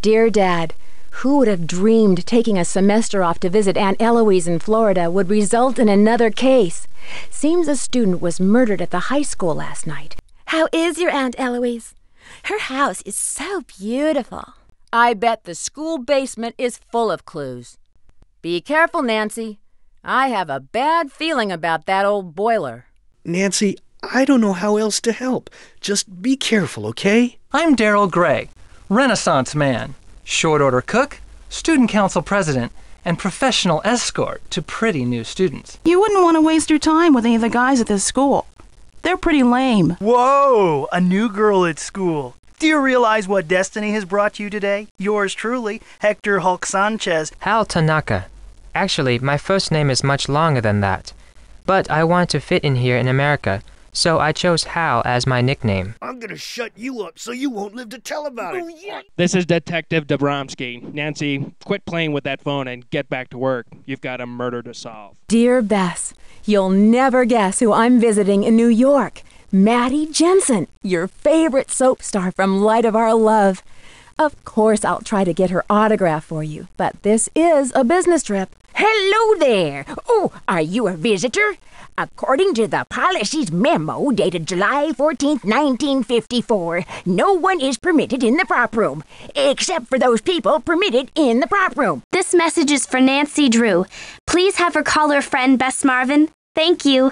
Dear Dad, who would have dreamed taking a semester off to visit Aunt Eloise in Florida would result in another case? Seems a student was murdered at the high school last night. How is your Aunt Eloise? Her house is so beautiful. I bet the school basement is full of clues. Be careful, Nancy. I have a bad feeling about that old boiler. Nancy, I don't know how else to help. Just be careful, okay? I'm Daryl Grey, Renaissance man, short order cook, student council president, and professional escort to pretty new students. You wouldn't want to waste your time with any of the guys at this school. They're pretty lame. Whoa, a new girl at school. Do you realize what destiny has brought you today? Yours truly, Hector Hulk Sanchez. Hal Tanaka. Actually, my first name is much longer than that. But I want to fit in here in America, so I chose Hal as my nickname. I'm gonna shut you up so you won't live to tell about it. Oh, This is Detective Dabromsky. Nancy, quit playing with that phone and get back to work. You've got a murder to solve. Dear Bess, you'll never guess who I'm visiting in New York. Mattie Jensen, your favorite soap star from Light of Our Love. Of course, I'll try to get her autograph for you, but this is a business trip. Hello there. Oh, are you a visitor? According to the policy's memo dated July 14th, 1954, no one is permitted in the prop room, except for those people permitted in the prop room. This message is for Nancy Drew. Please have her call her friend Bess Marvin. Thank you.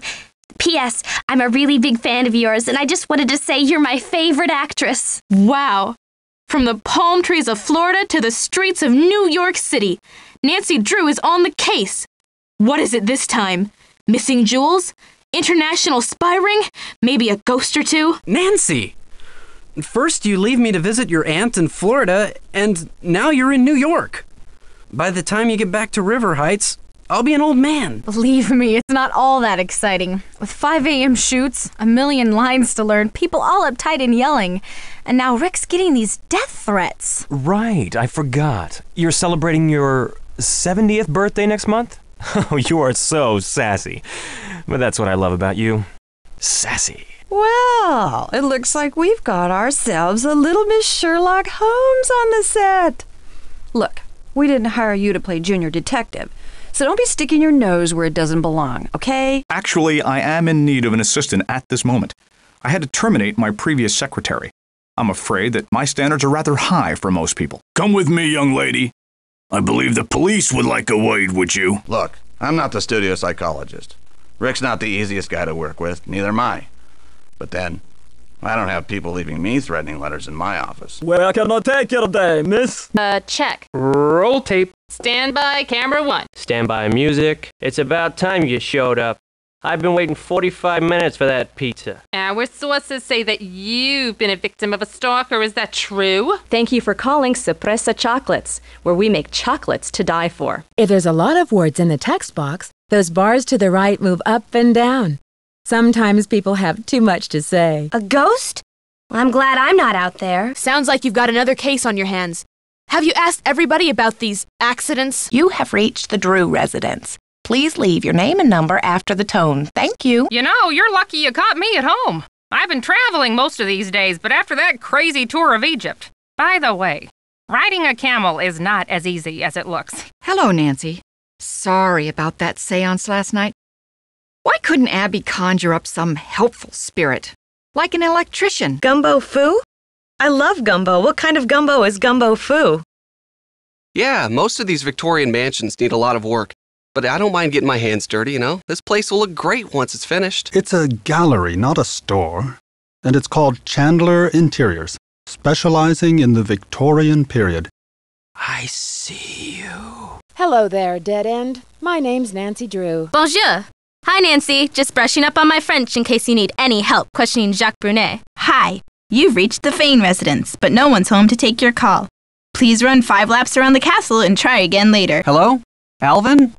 P.S. I'm a really big fan of yours, and I just wanted to say you're my favorite actress. Wow. From the palm trees of Florida to the streets of New York City, Nancy Drew is on the case. What is it this time? Missing jewels? International spy ring? Maybe a ghost or two? Nancy! First, you leave me to visit your aunt in Florida, and now you're in New York. By the time you get back to River Heights, I'll be an old man. Believe me, it's not all that exciting. With 5 a.m. shoots, a million lines to learn, people all uptight and yelling, and now Rick's getting these death threats. Right, I forgot. You're celebrating your 70th birthday next month? Oh, you are so sassy. But that's what I love about you. Sassy. Well, it looks like we've got ourselves a little Miss Sherlock Holmes on the set. Look, we didn't hire you to play junior detective, so don't be sticking your nose where it doesn't belong, okay? Actually, I am in need of an assistant at this moment. I had to terminate my previous secretary. I'm afraid that my standards are rather high for most people. Come with me, young lady. I believe the police would like a word with you. Look, I'm not the studio psychologist. Rick's not the easiest guy to work with, neither am I. But then, I don't have people leaving me threatening letters in my office. Where can I take you today, miss? Uh, check. Roll tape. Stand by, camera one. Stand by music. It's about time you showed up. I've been waiting 45 minutes for that pizza. Our sources say that you've been a victim of a stalker. Is that true? Thank you for calling Suppressa Chocolates, where we make chocolates to die for. If there's a lot of words in the text box, those bars to the right move up and down. Sometimes people have too much to say. A ghost? I'm glad I'm not out there. Sounds like you've got another case on your hands. Have you asked everybody about these accidents? You have reached the Drew residence. Please leave your name and number after the tone. Thank you. You know, you're lucky you caught me at home. I've been traveling most of these days, but after that crazy tour of Egypt. By the way, riding a camel is not as easy as it looks. Hello, Nancy. Sorry about that seance last night. Why couldn't Abby conjure up some helpful spirit? Like an electrician. Gumbo foo? I love gumbo. What kind of gumbo is gumbo foo? Yeah, most of these Victorian mansions need a lot of work, but I don't mind getting my hands dirty, you know? This place will look great once it's finished. It's a gallery, not a store. And it's called Chandler Interiors, specializing in the Victorian period. I see you. Hello there, Dead End. My name's Nancy Drew. Bonjour. Hi, Nancy. Just brushing up on my French in case you need any help questioning Jacques Brunet. Hi. You've reached the Fane residence, but no one's home to take your call. Please run five laps around the castle and try again later. Hello? Alvin?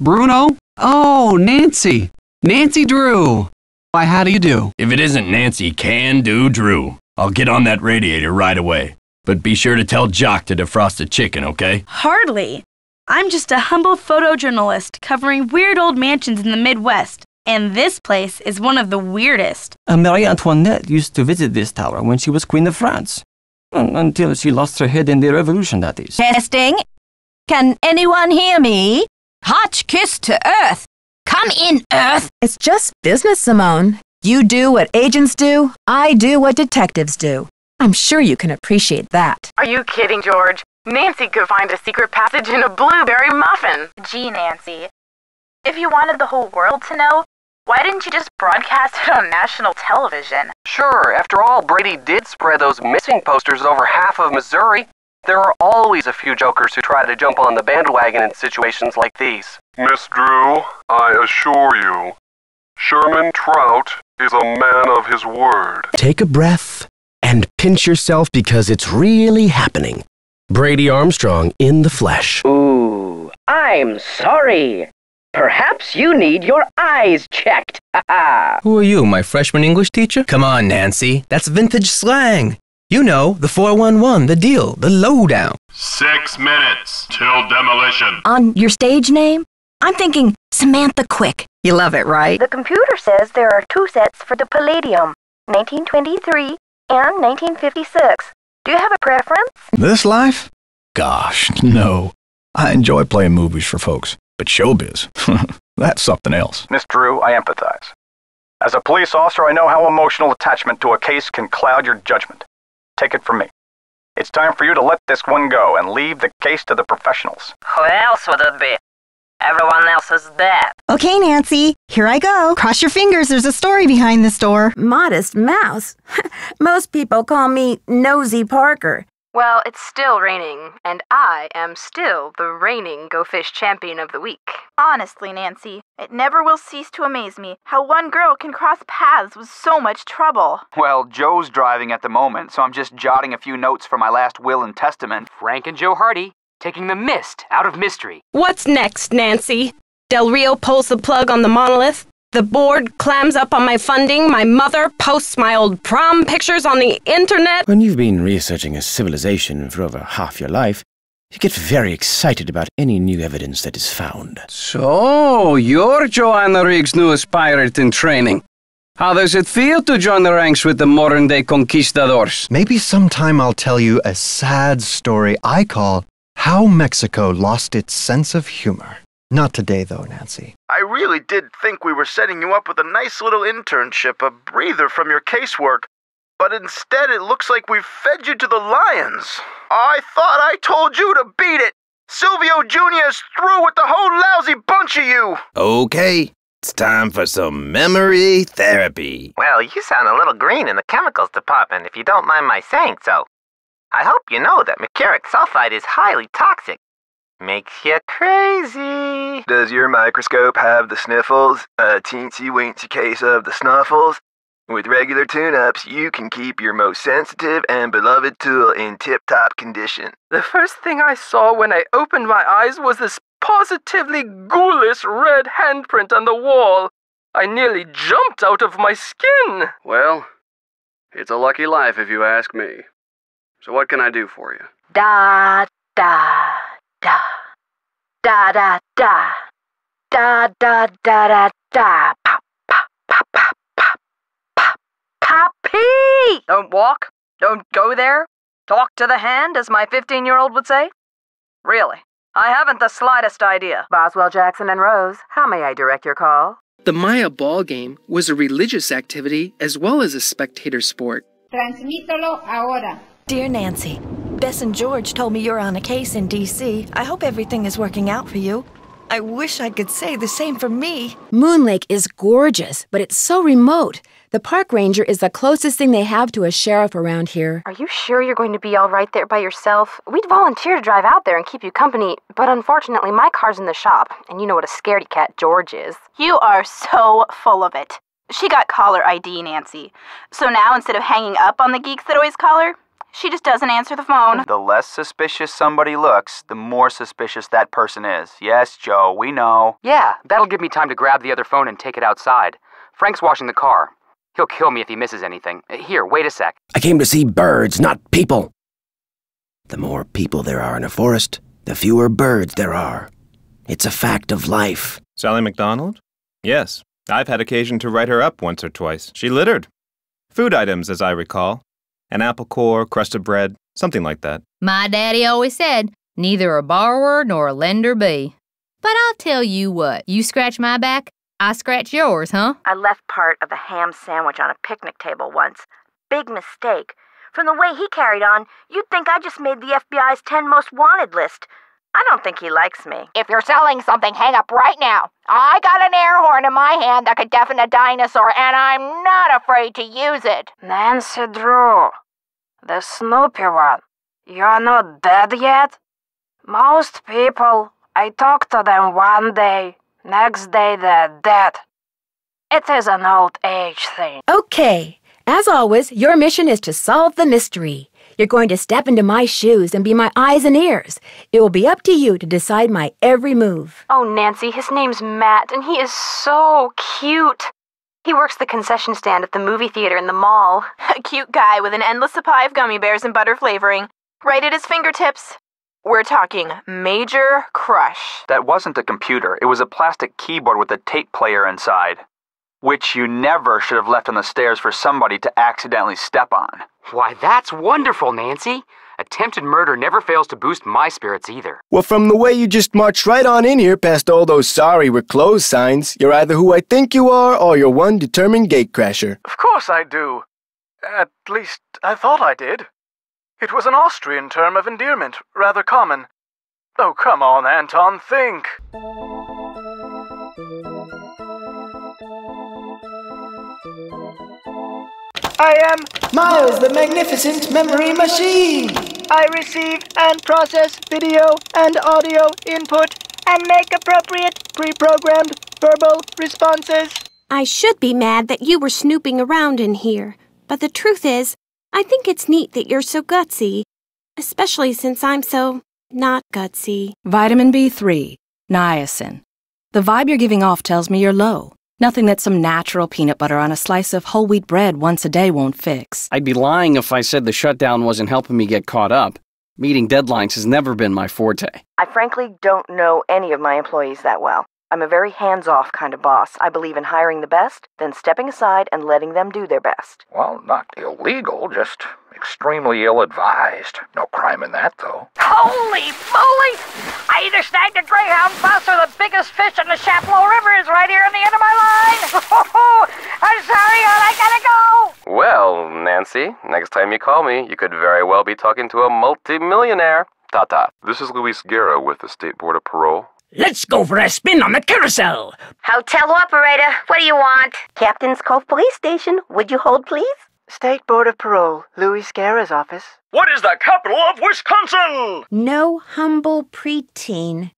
Bruno? Oh, Nancy. Nancy Drew. Why, how do you do? If it isn't Nancy Can Do Drew, I'll get on that radiator right away. But be sure to tell Jock to defrost the chicken, okay? Hardly. I'm just a humble photojournalist covering weird old mansions in the Midwest, and this place is one of the weirdest. Uh, Marie Antoinette used to visit this tower when she was Queen of France. Until she lost her head in the revolution, that is. Testing. Can anyone hear me? Hotchkiss to Earth. Come in, Earth. It's just business, Simone. You do what agents do, I do what detectives do. I'm sure you can appreciate that. Are you kidding, George? Nancy could find a secret passage in a blueberry muffin. Gee, Nancy. If you wanted the whole world to know, why didn't you just broadcast it on national television? Sure, after all, Brady did spread those missing posters over half of Missouri. There are always a few jokers who try to jump on the bandwagon in situations like these. Miss Drew, I assure you, Sherman Trout is a man of his word. Take a breath and pinch yourself because it's really happening. Brady Armstrong in the flesh. Ooh, I'm sorry. Perhaps you need your eyes checked. Who are you, my freshman English teacher? Come on, Nancy. That's vintage slang. You know, the 411, the deal, the lowdown. Six minutes till demolition. On your stage name? I'm thinking Samantha Quick. You love it, right? The computer says there are two sets for the Palladium 1923 and 1956. Do you have a preference? This life? Gosh, no. I enjoy playing movies for folks, but showbiz, that's something else. Miss Drew, I empathize. As a police officer, I know how emotional attachment to a case can cloud your judgment. Take it from me. It's time for you to let this one go and leave the case to the professionals. Who else would it be? Everyone else is dead. Okay, Nancy, here I go. Cross your fingers, there's a story behind this door. Modest Mouse? Most people call me Nosy Parker. Well, it's still raining, and I am still the reigning Go Fish champion of the week. Honestly, Nancy, it never will cease to amaze me how one girl can cross paths with so much trouble. Well, Joe's driving at the moment, so I'm just jotting a few notes for my last will and testament. Frank and Joe Hardy, taking the mist out of mystery. What's next, Nancy? Del Rio pulls the plug on the monolith. The board clams up on my funding. My mother posts my old prom pictures on the internet. When you've been researching a civilization for over half your life, you get very excited about any new evidence that is found. So, you're Joanna Riggs' newest pirate in training. How does it feel to join the ranks with the modern day conquistadors? Maybe sometime I'll tell you a sad story I call How Mexico Lost Its Sense of Humor. Not today, though, Nancy. I really did think we were setting you up with a nice little internship, a breather from your casework. But instead, it looks like we've fed you to the lions. I thought I told you to beat it. Silvio Jr. is through with the whole lousy bunch of you. Okay, it's time for some memory therapy. Well, you sound a little green in the chemicals department, if you don't mind my saying so. I hope you know that mercuric sulfide is highly toxic. Makes you crazy. Does your microscope have the sniffles? A teensy weensy case of the snuffles? With regular tune ups, you can keep your most sensitive and beloved tool in tip top condition. The first thing I saw when I opened my eyes was this positively ghoulish red handprint on the wall. I nearly jumped out of my skin. Well, it's a lucky life if you ask me. So, what can I do for you? Da, da, da. Da, da, da. Da, da, da, da, da. Pop, pop, pop, pop, pop, pop. Poppy! Don't walk. Don't go there. Talk to the hand, as my 15 year old would say. Really, I haven't the slightest idea. Boswell Jackson and Rose, how may I direct your call? The Maya ball game was a religious activity as well as a spectator sport. Transmítelo ahora. Dear Nancy, Bess and George told me you're on a case in D.C. I hope everything is working out for you. I wish I could say the same for me. Moon Lake is gorgeous, but it's so remote. The park ranger is the closest thing they have to a sheriff around here. Are you sure you're going to be all right there by yourself? We'd volunteer to drive out there and keep you company, but unfortunately, my car's in the shop, and you know what a scaredy cat George is. You are so full of it. She got caller ID, Nancy. So now instead of hanging up on the geeks that always call her, she just doesn't answer the phone. The less suspicious somebody looks, the more suspicious that person is. Yes, Joe, we know. Yeah, that'll give me time to grab the other phone and take it outside. Frank's washing the car. He'll kill me if he misses anything. Uh, here, wait a sec. I came to see birds, not people. The more people there are in a forest, the fewer birds there are. It's a fact of life. Sally McDonald? Yes, I've had occasion to write her up once or twice. She littered. Food items, as I recall. An apple core, crust of bread, something like that. My daddy always said, neither a borrower nor a lender be. But I'll tell you what, you scratch my back, I scratch yours, huh? I left part of a ham sandwich on a picnic table once. Big mistake. From the way he carried on, you'd think I just made the FBI's 10 most wanted list. I don't think he likes me. If you're selling something, hang up right now. I got an air horn in my hand that could deafen a dinosaur, and I'm not afraid to use it. Nancy Drew, the Snoopy one. You're not dead yet? Most people, I talk to them one day, next day they're dead. It is an old age thing. Okay. As always, your mission is to solve the mystery. You're going to step into my shoes and be my eyes and ears. It will be up to you to decide my every move. Oh, Nancy, his name's Matt, and he is so cute. He works the concession stand at the movie theater in the mall. A cute guy with an endless supply of gummy bears and butter flavoring, right at his fingertips. We're talking major crush. That wasn't a computer, it was a plastic keyboard with a tape player inside. Which you never should have left on the stairs for somebody to accidentally step on. Why, that's wonderful, Nancy. Attempted murder never fails to boost my spirits either. Well, from the way you just marched right on in here past all those sorry we're closed signs, you're either who I think you are or you're one determined gatecrasher. Of course I do. At least, I thought I did. It was an Austrian term of endearment, rather common. Oh, come on, Anton, think. I am Miles, the magnificent memory machine. I receive and process video and audio input and make appropriate pre-programmed verbal responses. I should be mad that you were snooping around in here, but the truth is, I think it's neat that you're so gutsy, especially since I'm so not gutsy. Vitamin B3, niacin. The vibe you're giving off tells me you're low. Nothing that some natural peanut butter on a slice of whole wheat bread once a day won't fix. I'd be lying if I said the shutdown wasn't helping me get caught up. Meeting deadlines has never been my forte. I frankly don't know any of my employees that well. I'm a very hands off kind of boss. I believe in hiring the best, then stepping aside and letting them do their best. Well, not illegal, just extremely ill advised. No crime in that, though. Holy moly! I either snagged a greyhound bus or the biggest fish in the Chapleau River is right here on the end of my line. I'm sorry, hon, I gotta go. Well, Nancy, next time you call me, you could very well be talking to a multi-millionaire. Ta-ta. This is Luis Guerra with the State Board of Parole. Let's go for a spin on the carousel. Hotel operator, what do you want? Captain's Cove Police Station. Would you hold, please? State Board of Parole, Louis Guerra's office. What is the capital of Wisconsin? No humble preteen.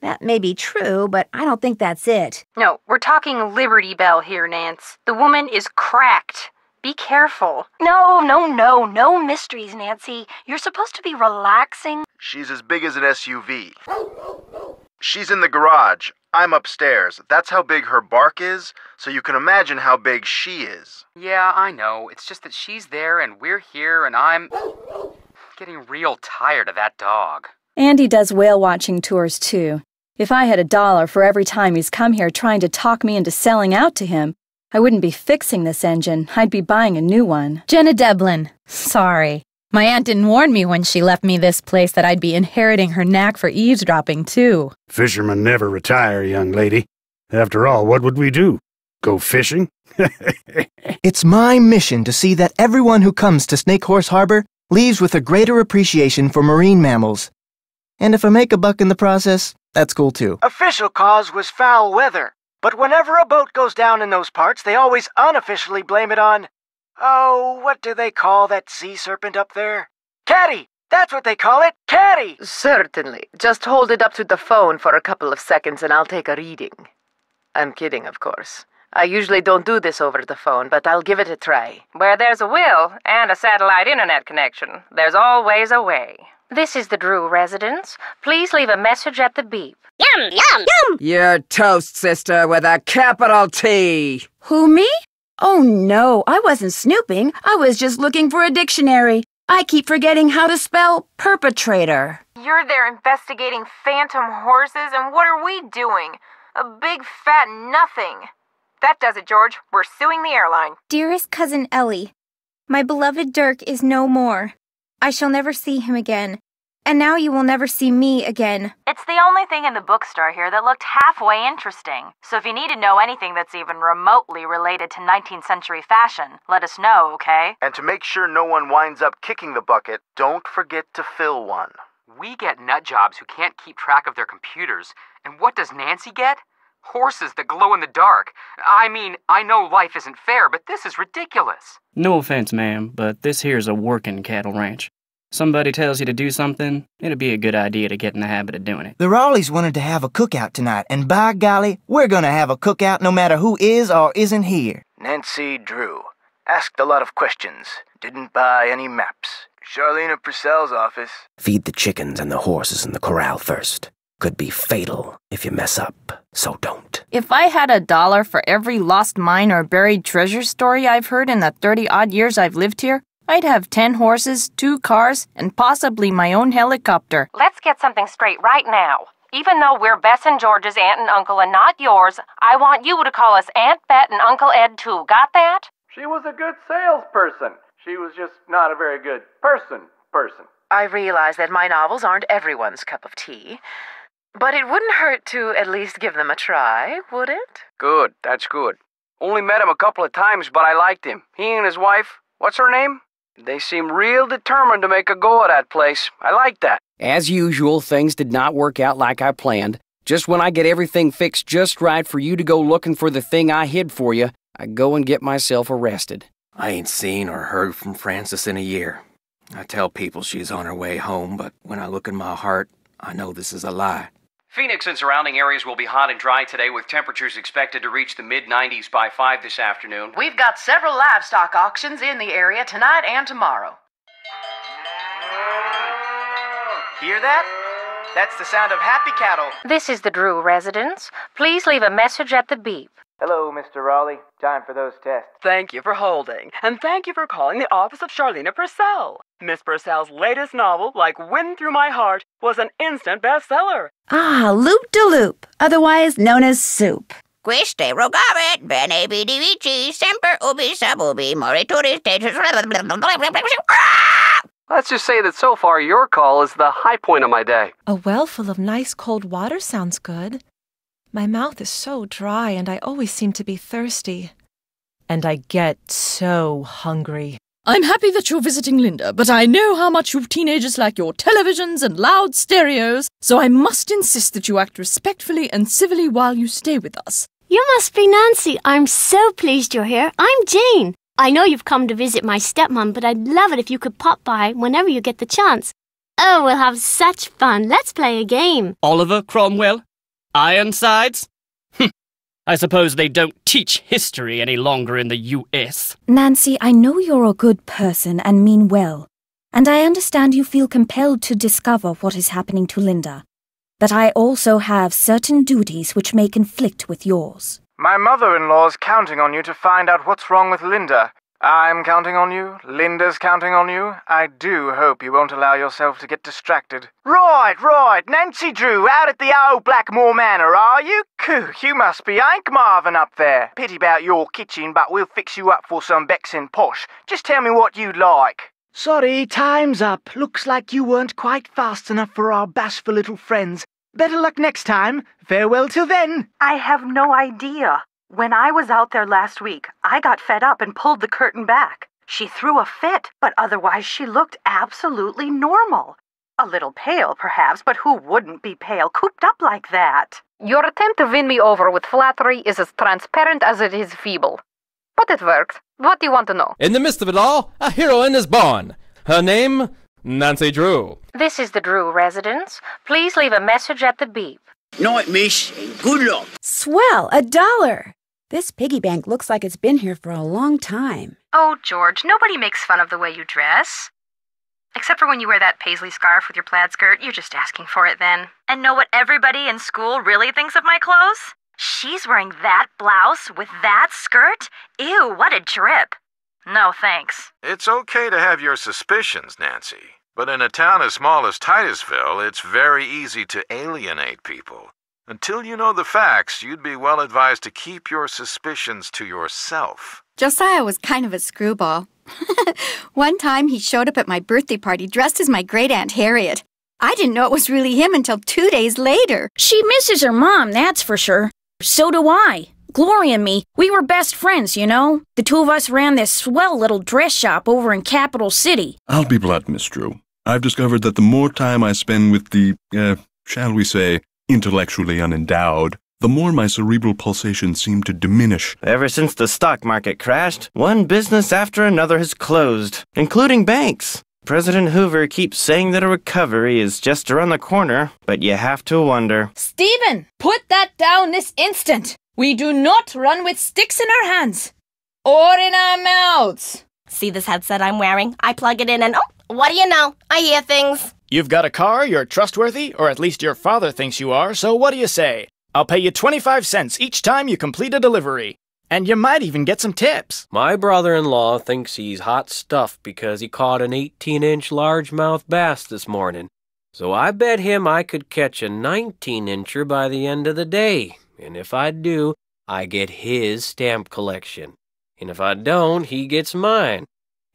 That may be true, but I don't think that's it. No, we're talking Liberty Bell here, Nance. The woman is cracked. Be careful. No, no, no, no mysteries, Nancy. You're supposed to be relaxing. She's as big as an SUV. She's in the garage. I'm upstairs. That's how big her bark is, so you can imagine how big she is. Yeah, I know. It's just that she's there and we're here and I'm getting real tired of that dog. Andy does whale watching tours too. If I had a dollar for every time he's come here trying to talk me into selling out to him, I wouldn't be fixing this engine. I'd be buying a new one. Jenna Devlin. Sorry. My aunt didn't warn me when she left me this place that I'd be inheriting her knack for eavesdropping, too. Fishermen never retire, young lady. After all, what would we do? Go fishing? it's my mission to see that everyone who comes to Snake Horse Harbor leaves with a greater appreciation for marine mammals. And if I make a buck in the process, that's cool too. Official cause was foul weather, but whenever a boat goes down in those parts, they always unofficially blame it on Oh, what do they call that sea serpent up there? Caddy! That's what they call it! Caddy! Certainly. Just hold it up to the phone for a couple of seconds and I'll take a reading. I'm kidding, of course. I usually don't do this over the phone, but I'll give it a try. Where there's a will and a satellite internet connection, there's always a way. This is the Drew residence. Please leave a message at the beep. Yum, yum, yum! You're toast, sister, with a capital T. Who, me? Oh no, I wasn't snooping. I was just looking for a dictionary. I keep forgetting how to spell perpetrator. You're there investigating phantom horses, and what are we doing? A big fat nothing. That does it, George. We're suing the airline. Dearest cousin Ellie, My beloved Dirk is no more. I shall never see him again. And now you will never see me again. It's the only thing in the bookstore here that looked halfway interesting. So if you need to know anything that's even remotely related to 19th century fashion, let us know, okay? And to make sure no one winds up kicking the bucket, don't forget to fill one. We get nut jobs who can't keep track of their computers. And what does Nancy get? Horses that glow in the dark. I mean, I know life isn't fair, but this is ridiculous. No offense, ma'am, but this here's a working cattle ranch. Somebody tells you to do something, it'd be a good idea to get in the habit of doing it. The Raleighs wanted to have a cookout tonight, and by golly, we're gonna have a cookout no matter who is or isn't here. Nancy Drew. Asked a lot of questions. Didn't buy any maps. Charlena Purcell's office. Feed the chickens and the horses in the corral first. Could be fatal if you mess up, so don't. If I had a dollar for every lost mine or buried treasure story I've heard in the 30 odd years I've lived here, I'd have 10 horses, two cars, and possibly my own helicopter. Let's get something straight right now. Even though we're Bess and George's aunt and uncle and not yours, I want you to call us Aunt Bet and Uncle Ed too. Got that? She was a good salesperson. She was just not a very good person person. I realize that my novels aren't everyone's cup of tea. But it wouldn't hurt to at least give them a try, would it? Good, that's good. Only met him a couple of times, but I liked him. He and his wife, what's her name? They seem real determined to make a go of that place. I like that. As usual, things did not work out like I planned. Just when I get everything fixed just right for you to go looking for the thing I hid for you, I go and get myself arrested. I ain't seen or heard from Frances in a year. I tell people she's on her way home, but when I look in my heart, I know this is a lie. Phoenix and surrounding areas will be hot and dry today with temperatures expected to reach the mid 90s by 5 this afternoon. We've got several livestock auctions in the area tonight and tomorrow. Hear that? That's the sound of happy cattle. This is the Drew residence. Please leave a message at the beep. Hello, Mr. Raleigh. Time for those tests. Thank you for holding, and thank you for calling the office of Charlena Purcell. Miss Purcell's latest novel, Like Wind Through My Heart, was an instant bestseller. Ah, Loop de Loop, otherwise known as Soup. Quiste rogabit, bene vidi vici, semper ubi sub ubi, morituri Let's just say that so far your call is the high point of my day. A well full of nice cold water sounds good. My mouth is so dry and I always seem to be thirsty. And I get so hungry. I'm happy that you're visiting Linda, but I know how much you teenagers like your televisions and loud stereos, so I must insist that you act respectfully and civilly while you stay with us. You must be Nancy. I'm so pleased you're here. I'm Jane. I know you've come to visit my stepmom, but I'd love it if you could pop by whenever you get the chance. Oh, we'll have such fun. Let's play a game. Oliver Cromwell? Ironsides? I suppose they don't teach history any longer in the U.S. Nancy, I know you're a good person and mean well, and I understand you feel compelled to discover what is happening to Linda. But I also have certain duties which may conflict with yours. My mother in law's counting on you to find out what's wrong with Linda. I'm counting on you. Linda's counting on you. I do hope you won't allow yourself to get distracted. Right, right. Nancy Drew, out at the old Blackmoor Manor, are you? Coo, you must be Hank Marvin up there. Pity about your kitchen, but we'll fix you up for some Bexin posh. Just tell me what you'd like. Sorry, time's up. Looks like you weren't quite fast enough for our bashful little friends. Better luck next time. Farewell till then. I have no idea. When I was out there last week, I got fed up and pulled the curtain back. She threw a fit, but otherwise she looked absolutely normal. A little pale, perhaps, but who wouldn't be pale cooped up like that? Your attempt to win me over with flattery is as transparent as it is feeble. But it worked. What do you want to know? In the midst of it all, a heroine is born. Her name, Nancy Drew. This is the Drew residence. Please leave a message at the beep. Night, miss. Good luck. Swell, a dollar. This piggy bank looks like it's been here for a long time. Oh, George, nobody makes fun of the way you dress. Except for when you wear that paisley scarf with your plaid skirt, you're just asking for it then. And know what everybody in school really thinks of my clothes? She's wearing that blouse with that skirt? Ew, what a drip. No, thanks. It's okay to have your suspicions, Nancy. But in a town as small as Titusville, it's very easy to alienate people. Until you know the facts, you'd be well advised to keep your suspicions to yourself. Josiah was kind of a screwball. One time he showed up at my birthday party dressed as my great aunt Harriet. I didn't know it was really him until two days later. She misses her mom, that's for sure. So do I. Gloria and me, we were best friends, you know? The two of us ran this swell little dress shop over in Capital City. I'll be blunt, Miss Drew. I've discovered that the more time I spend with the, uh, shall we say, intellectually unendowed, the more my cerebral pulsations seem to diminish. Ever since the stock market crashed, one business after another has closed, including banks. President Hoover keeps saying that a recovery is just around the corner, but you have to wonder. Stephen, put that down this instant. We do not run with sticks in our hands or in our mouths. See this headset I'm wearing? I plug it in and oh, what do you know? I hear things. You've got a car, you're trustworthy, or at least your father thinks you are, so what do you say? I'll pay you 25 cents each time you complete a delivery. And you might even get some tips. My brother in law thinks he's hot stuff because he caught an 18 inch largemouth bass this morning. So I bet him I could catch a 19 incher by the end of the day. And if I do, I get his stamp collection. And if I don't, he gets mine.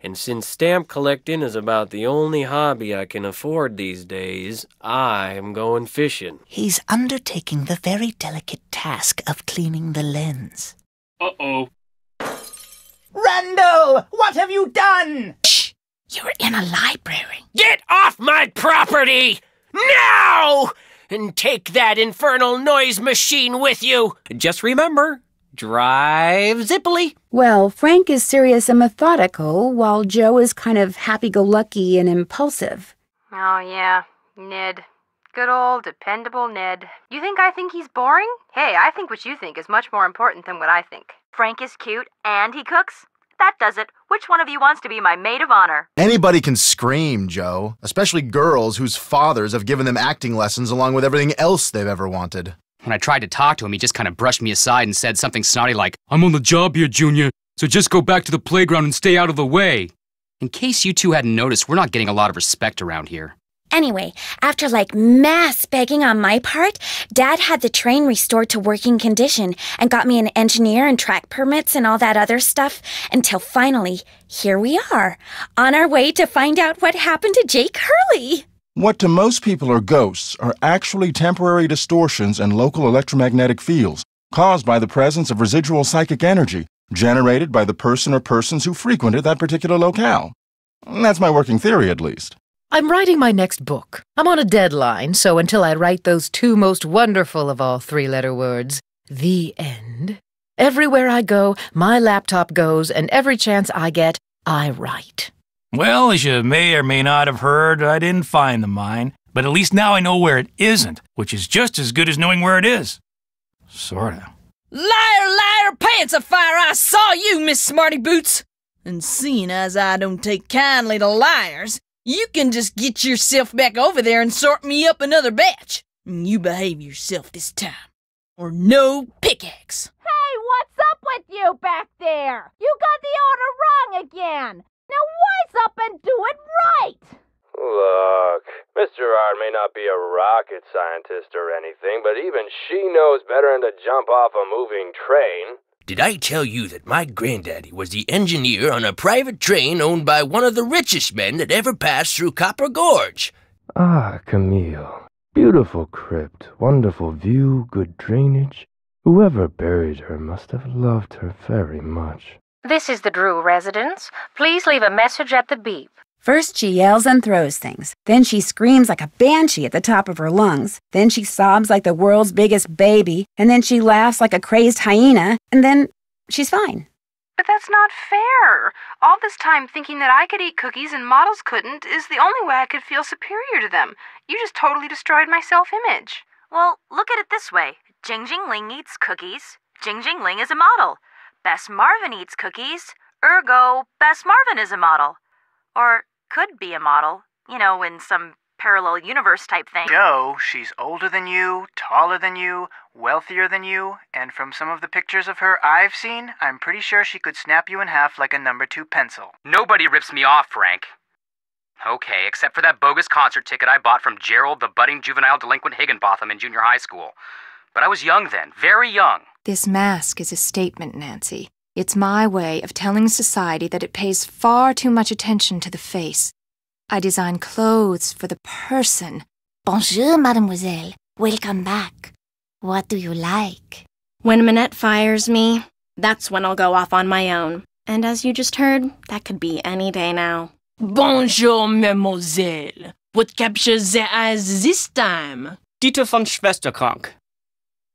And since stamp collecting is about the only hobby I can afford these days, I am going fishing. He's undertaking the very delicate task of cleaning the lens. Uh oh. Randall, what have you done? Shh! You're in a library. Get off my property! Now! And take that infernal noise machine with you! Just remember, drive zippily. Well, Frank is serious and methodical, while Joe is kind of happy go lucky and impulsive. Oh, yeah, Ned. Good old dependable Ned. You think I think he's boring? Hey, I think what you think is much more important than what I think. Frank is cute and he cooks? That does it. Which one of you wants to be my maid of honor? Anybody can scream, Joe, especially girls whose fathers have given them acting lessons along with everything else they've ever wanted. When I tried to talk to him, he just kind of brushed me aside and said something snotty like, I'm on the job here, Junior, so just go back to the playground and stay out of the way. In case you two hadn't noticed, we're not getting a lot of respect around here. Anyway, after like mass begging on my part, Dad had the train restored to working condition and got me an engineer and track permits and all that other stuff until finally, here we are, on our way to find out what happened to Jake Hurley. What to most people are ghosts are actually temporary distortions in local electromagnetic fields caused by the presence of residual psychic energy generated by the person or persons who frequented that particular locale. That's my working theory, at least. I'm writing my next book. I'm on a deadline, so until I write those two most wonderful of all three letter words, the end, everywhere I go, my laptop goes, and every chance I get, I write. Well, as you may or may not have heard, I didn't find the mine, but at least now I know where it isn't, which is just as good as knowing where it is. Sorta. Liar, liar, pants afire, I saw you, Miss Smarty Boots. And seeing as I don't take kindly to liars, you can just get yourself back over there and sort me up another batch. And you behave yourself this time. Or no pickaxe. Hey, what's up with you back there? You got the order wrong again. Now wise up and do it right. Look, Miss Girard may not be a rocket scientist or anything, but even she knows better than to jump off a moving train. Did I tell you that my granddaddy was the engineer on a private train owned by one of the richest men that ever passed through Copper Gorge? Ah, Camille. Beautiful crypt, wonderful view, good drainage. Whoever buried her must have loved her very much. This is the Drew residence. Please leave a message at the beep. First, she yells and throws things. Then she screams like a banshee at the top of her lungs. Then she sobs like the world's biggest baby. And then she laughs like a crazed hyena. And then she's fine. But that's not fair. All this time thinking that I could eat cookies and models couldn't is the only way I could feel superior to them. You just totally destroyed my self image. Well, look at it this way Jing Jing Ling eats cookies. Jing Jing Ling is a model. Bess Marvin eats cookies. Ergo, Bess Marvin is a model. Or could be a model, you know, in some parallel universe type thing. Joe, she's older than you, taller than you, wealthier than you, and from some of the pictures of her I've seen, I'm pretty sure she could snap you in half like a number two pencil. Nobody rips me off, Frank. Okay, except for that bogus concert ticket I bought from Gerald, the budding juvenile delinquent Higginbotham in junior high school. But I was young then, very young. This mask is a statement, Nancy. It's my way of telling society that it pays far too much attention to the face. I design clothes for the person. Bonjour, mademoiselle. Welcome back. What do you like? When Minette fires me, that's when I'll go off on my own. And as you just heard, that could be any day now. Bonjour, mademoiselle. What captures their eyes this time? Dieter von Schwesterkrank.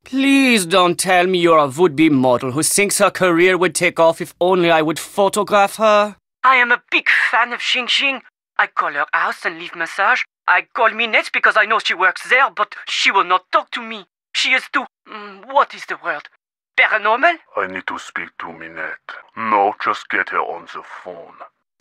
Please don't tell me you're a would-be model who thinks her career would take off if only I would photograph her. I am a big fan of Xing Xing. I call her house and leave massage. I call Minette because I know she works there, but she will not talk to me. She is too... Mm, what is the word? Paranormal? I need to speak to Minette. No, just get her on the phone.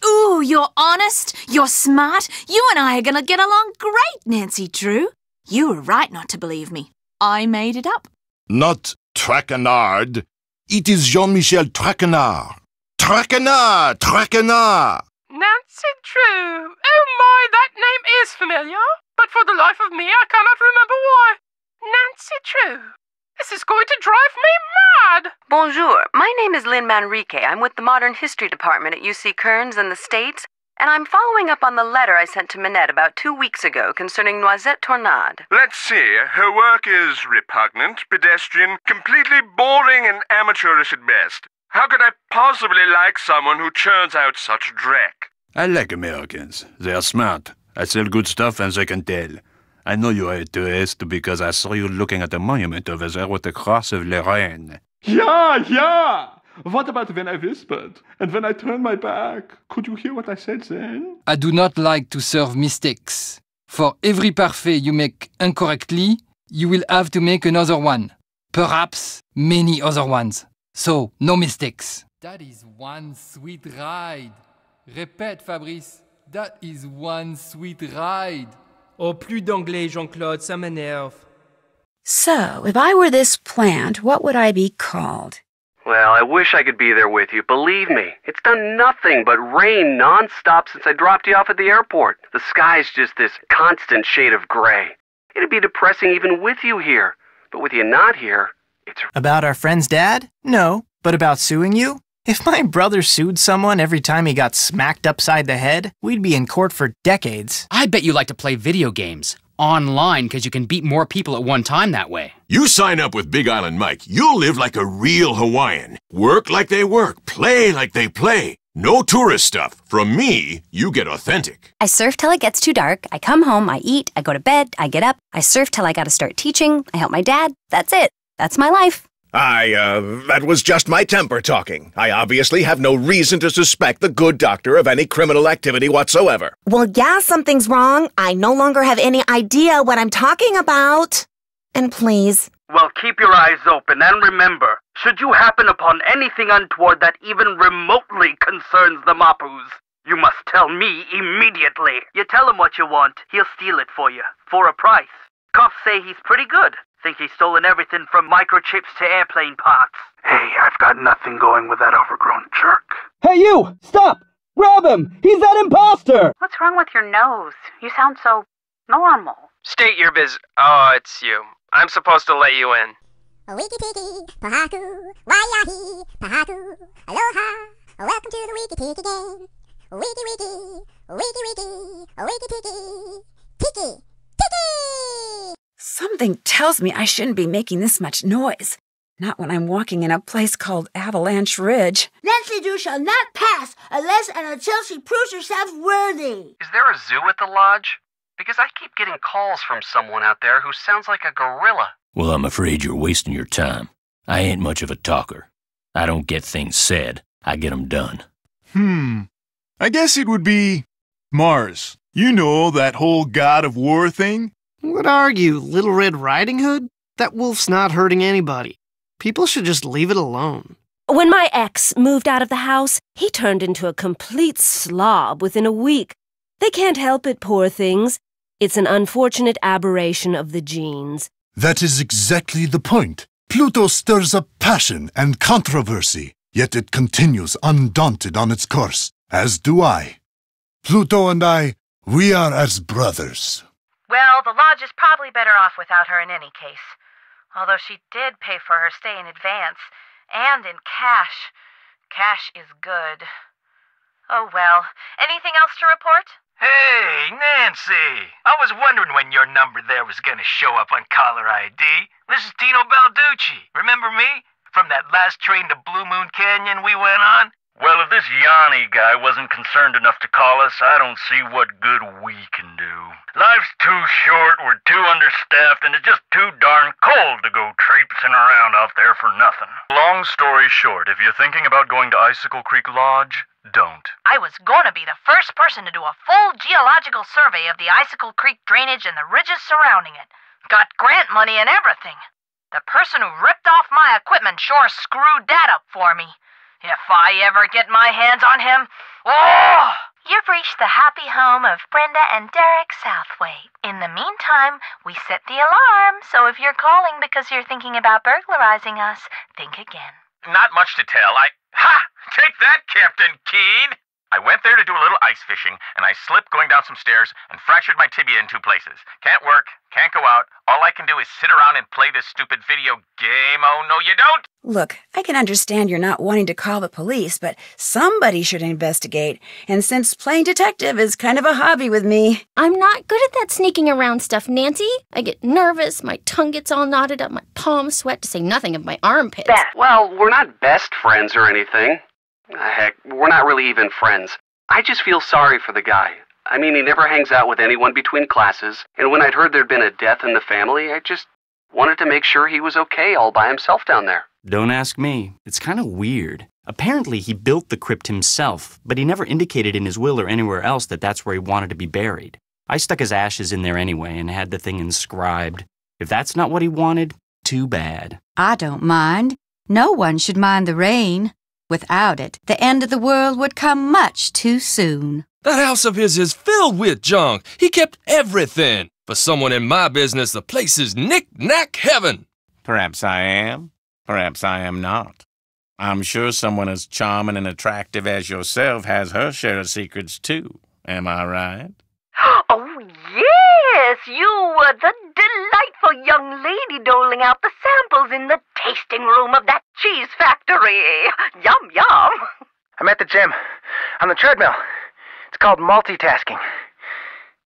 Ooh, you're honest, you're smart. You and I are gonna get along great, Nancy Drew. You were right not to believe me. I made it up. Not Traquenard. It is Jean-Michel Traquenard. Traquenard! Traquenard! Nancy Drew. Oh my, that name is familiar. But for the life of me, I cannot remember why. Nancy Drew. This is going to drive me mad! Bonjour, my name is Lynn Manrique. I'm with the Modern History Department at UC Kearns in the States, and I'm following up on the letter I sent to Minette about two weeks ago concerning Noisette Tornade. Let's see. Her work is repugnant, pedestrian, completely boring, and amateurish at best. How could I possibly like someone who churns out such dreck? I like Americans. They are smart. I sell good stuff and they can tell. I know you are a tourist because I saw you looking at the monument over there with the cross of Lorraine. Yeah, yeah! What about when I whispered? And when I turned my back? Could you hear what I said then? I do not like to serve mistakes. For every parfait you make incorrectly, you will have to make another one. Perhaps many other ones. So, no mistakes. That is one sweet ride. Répète, Fabrice. That is one sweet ride. Oh, plus d'anglais, Jean-Claude, ça m'énerve. So, if I were this plant, what would I be called? Well, I wish I could be there with you. Believe me, it's done nothing but rain nonstop since I dropped you off at the airport. The sky's just this constant shade of gray. It'd be depressing even with you here. But with you not here, it's. About our friend's dad? No. But about suing you? If my brother sued someone every time he got smacked upside the head, we'd be in court for decades. I bet you like to play video games online because you can beat more people at one time that way. You sign up with Big Island Mike, you'll live like a real Hawaiian. Work like they work, play like they play. No tourist stuff. From me, you get authentic. I surf till it gets too dark. I come home, I eat, I go to bed, I get up, I surf till I gotta start teaching, I help my dad. That's it. That's my life. I, uh, that was just my temper talking. I obviously have no reason to suspect the good doctor of any criminal activity whatsoever. Well, yeah, something's wrong. I no longer have any idea what I'm talking about. And please. Well, keep your eyes open and remember, should you happen upon anything untoward that even remotely concerns the Mapus, you must tell me immediately. You tell him what you want, he'll steal it for you, for a price. Cops say he's pretty good. Think he's stolen everything from microchips to airplane parts. Hey, I've got nothing going with that overgrown jerk. Hey, you! Stop! Grab him! He's that imposter! What's wrong with your nose? You sound so normal. State your biz. Oh, it's you. I'm supposed to let you in. Wiki tiki, pahaku, wayahi, pahaku, aloha, welcome to the wiki tiki game. Wiki wiki, wiki wiki, wiki tiki, tiki, tiki! Something tells me I shouldn't be making this much noise. Not when I'm walking in a place called Avalanche Ridge. Nancy Drew shall not pass unless and until she proves herself worthy. Is there a zoo at the lodge? Because I keep getting calls from someone out there who sounds like a gorilla. Well, I'm afraid you're wasting your time. I ain't much of a talker. I don't get things said, I get 'em done. Hmm. I guess it would be Mars. You know, that whole God of War thing? What are you, Little Red Riding Hood? That wolf's not hurting anybody. People should just leave it alone. When my ex moved out of the house, he turned into a complete slob within a week. They can't help it, poor things. It's an unfortunate aberration of the genes. That is exactly the point. Pluto stirs up passion and controversy, yet it continues undaunted on its course, as do I. Pluto and I, we are as brothers. Well, the lodge is probably better off without her in any case. Although she did pay for her stay in advance and in cash. Cash is good. Oh well. Anything else to report? Hey, Nancy! I was wondering when your number there was gonna show up on caller ID. This is Tino Balducci. Remember me? From that last train to Blue Moon Canyon we went on? Well, if this Yanni guy wasn't concerned enough to call us, I don't see what good we can do. Life's too short, we're too understaffed, and it's just too darn cold to go traipsing around out there for nothing. Long story short, if you're thinking about going to Icicle Creek Lodge, don't. I was gonna be the first person to do a full geological survey of the Icicle Creek drainage and the ridges surrounding it. Got grant money and everything. The person who ripped off my equipment sure screwed that up for me. If I ever get my hands on him, oh! You've reached the happy home of Brenda and Derek Southwaite. In the meantime, we set the alarm, so if you're calling because you're thinking about burglarizing us, think again. Not much to tell. I. Ha! Take that, Captain Keen! I went there to do a little ice fishing, and I slipped going down some stairs and fractured my tibia in two places. Can't work, can't go out. All I can do is sit around and play this stupid video game. Oh, no, you don't! Look, I can understand you're not wanting to call the police, but somebody should investigate. And since playing detective is kind of a hobby with me. I'm not good at that sneaking around stuff, Nancy. I get nervous, my tongue gets all knotted up, my palms sweat, to say nothing of my armpits. Well, we're not best friends or anything. Heck, we're not really even friends. I just feel sorry for the guy. I mean, he never hangs out with anyone between classes, and when I'd heard there'd been a death in the family, I just wanted to make sure he was okay all by himself down there. Don't ask me. It's kind of weird. Apparently, he built the crypt himself, but he never indicated in his will or anywhere else that that's where he wanted to be buried. I stuck his ashes in there anyway and had the thing inscribed. If that's not what he wanted, too bad. I don't mind. No one should mind the rain. Without it, the end of the world would come much too soon. That house of his is filled with junk. He kept everything. For someone in my business, the place is knick-knack heaven. Perhaps I am. Perhaps I am not. I'm sure someone as charming and attractive as yourself has her share of secrets, too. Am I right? Oh, yes, you were the delightful young lady doling out the samples in the tasting room of that cheese factory. Yum, yum. I'm at the gym, on the treadmill. It's called multitasking.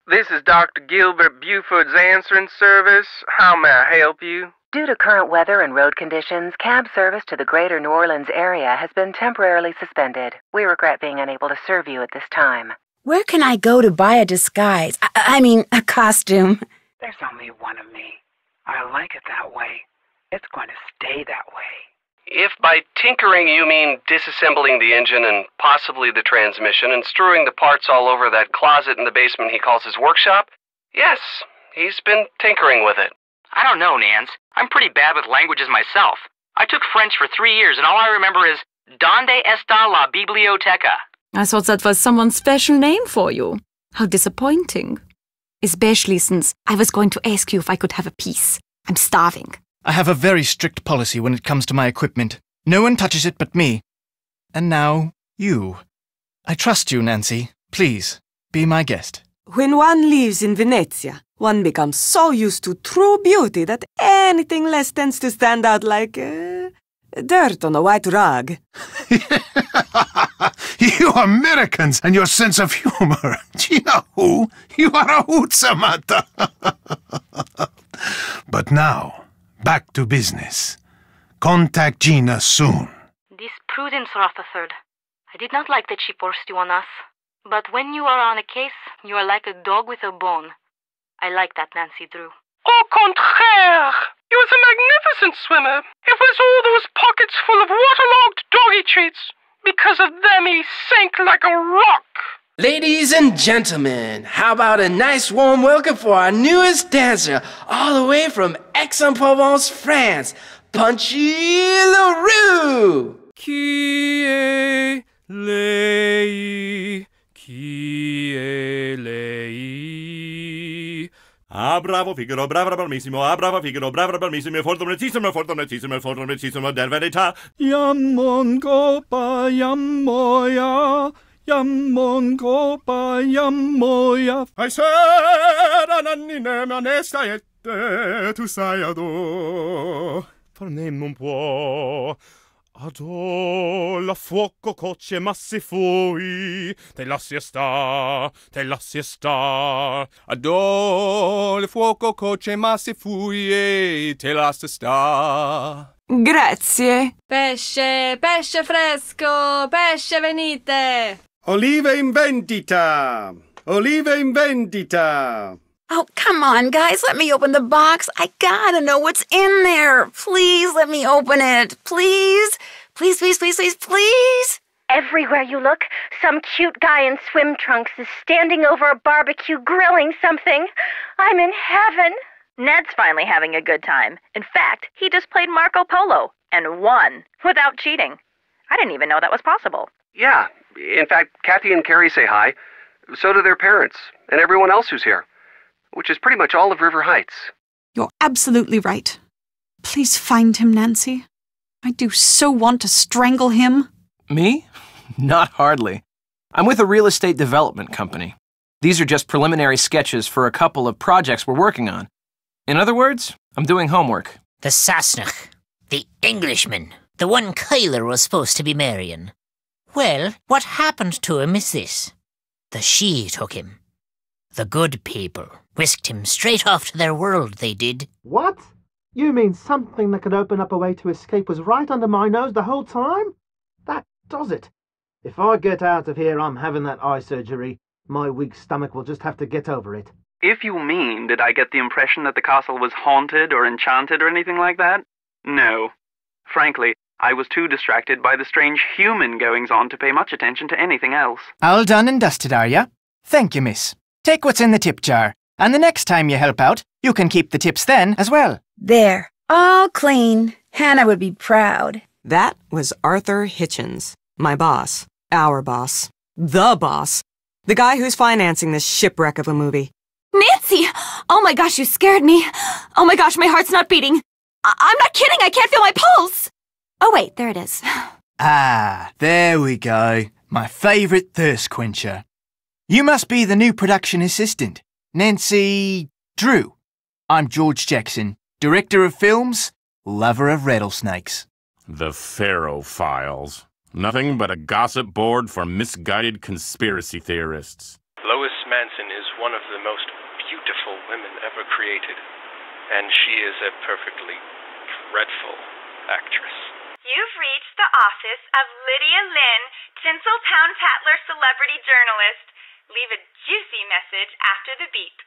This is Dr. Gilbert Buford's answering service. How may I help you? Due to current weather and road conditions, cab service to the greater New Orleans area has been temporarily suspended. We regret being unable to serve you at this time. Where can I go to buy a disguise? I, I mean, a costume. There's only one of me. I like it that way. It's going to stay that way. If by tinkering you mean disassembling the engine and possibly the transmission and strewing the parts all over that closet in the basement he calls his workshop, yes, he's been tinkering with it. I don't know, Nance. I'm pretty bad with languages myself. I took French for three years, and all I remember is Donde está la biblioteca? I thought that was someone's special name for you. How disappointing. Especially since I was going to ask you if I could have a piece. I'm starving. I have a very strict policy when it comes to my equipment. No one touches it but me. And now, you. I trust you, Nancy. Please, be my guest. When one lives in Venezia, one becomes so used to true beauty that anything less tends to stand out like uh, dirt on a white rug. you Americans and your sense of humor. Do you know who? You are a hoot, Samantha. but now, back to business. Contact Gina soon. This Prudence Rutherford. I did not like that she forced you on us. But when you are on a case, you are like a dog with a bone. I like that, Nancy Drew. Au contraire! He was a magnificent swimmer. It was all those pockets full of waterlogged doggy treats. Because of them, he sank like a rock. Ladies and gentlemen, how about a nice warm welcome for our newest dancer, all the way from Aix-en-Provence, France, Punchy LaRue! Qui est lei? Chi è lei? Ah, bravo Figaro, bravo bravissimo, ah, bravo Figaro, bravo bravissimo, fortunatissimo, fortunatissimo, fortunatissimo, der verità. Yammon copa, yammoya, yammon copa, yammoya. I said, anannine, manesta ette, tu sai adò. Fornem non può. Adò la fuoco coce massi fui, te la siesta, te la siesta. Adò la fuoco coce massi fui, e te la siesta. Grazie. Pesce, pesce fresco, pesce venite. Olive in vendita! Olive in vendita! Oh, come on, guys. Let me open the box. I gotta know what's in there. Please let me open it. Please. Please, please, please, please, please. Everywhere you look, some cute guy in swim trunks is standing over a barbecue grilling something. I'm in heaven. Ned's finally having a good time. In fact, he just played Marco Polo and won without cheating. I didn't even know that was possible. Yeah. In fact, Kathy and Carrie say hi. So do their parents and everyone else who's here, which is pretty much all of River Heights. You're absolutely right. Please find him, Nancy. I do so want to strangle him. Me? Not hardly. I'm with a real estate development company. These are just preliminary sketches for a couple of projects we're working on. In other words, I'm doing homework. The Sassenach. The Englishman. The one Kyler was supposed to be marrying. Well, what happened to him is this. The Sidhe took him. The good people whisked him straight off to their world, they did. What? You mean something that could open up a way to escape was right under my nose the whole time? That does it. If I get out of here, I'm having that eye surgery. My weak stomach will just have to get over it. If you mean, did I get the impression that the castle was haunted or enchanted or anything like that? No. Frankly, I was too distracted by the strange human goings on to pay much attention to anything else. All done and dusted, are ya? Thank you, miss. Take what's in the tip jar, and the next time you help out, you can keep the tips then as well. There. All clean. Hannah would be proud. That was Arthur Hitchens, my boss, our boss, the boss, the guy who's financing this shipwreck of a movie. Nancy! Oh my gosh, you scared me. Oh my gosh, my heart's not beating. I- I'm not kidding, I can't feel my pulse. Oh wait, there it is. Ah, there we go. My favourite thirst quencher. You must be the new production assistant, Nancy Drew. I'm George Jackson, director of films, lover of rattlesnakes. The Pharaoh Files. Nothing but a gossip board for misguided conspiracy theorists. Lois Manson is one of the most beautiful women ever created, and she is a perfectly dreadful actress. You've reached the office of Lydia Lynn, Tinseltown Tatler celebrity journalist. Leave a juicy message after the beep.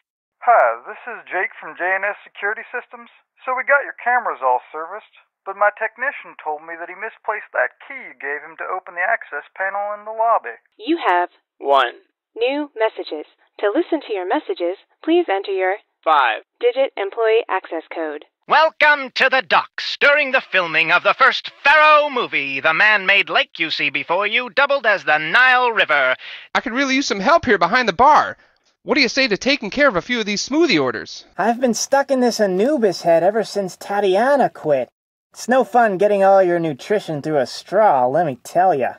Hi, this is Jake from JNS Security Systems. So we got your cameras all serviced, but my technician told me that he misplaced that key you gave him to open the access panel in the lobby. You have 1. New messages. To listen to your messages, please enter your 5 digit employee access code. Welcome to the docks. During the filming of the first Pharaoh movie, the man made lake you see before you doubled as the Nile River. I could really use some help here behind the bar. What do you say to taking care of a few of these smoothie orders? I've been stuck in this Anubis head ever since Tatiana quit. It's no fun getting all your nutrition through a straw, let me tell ya.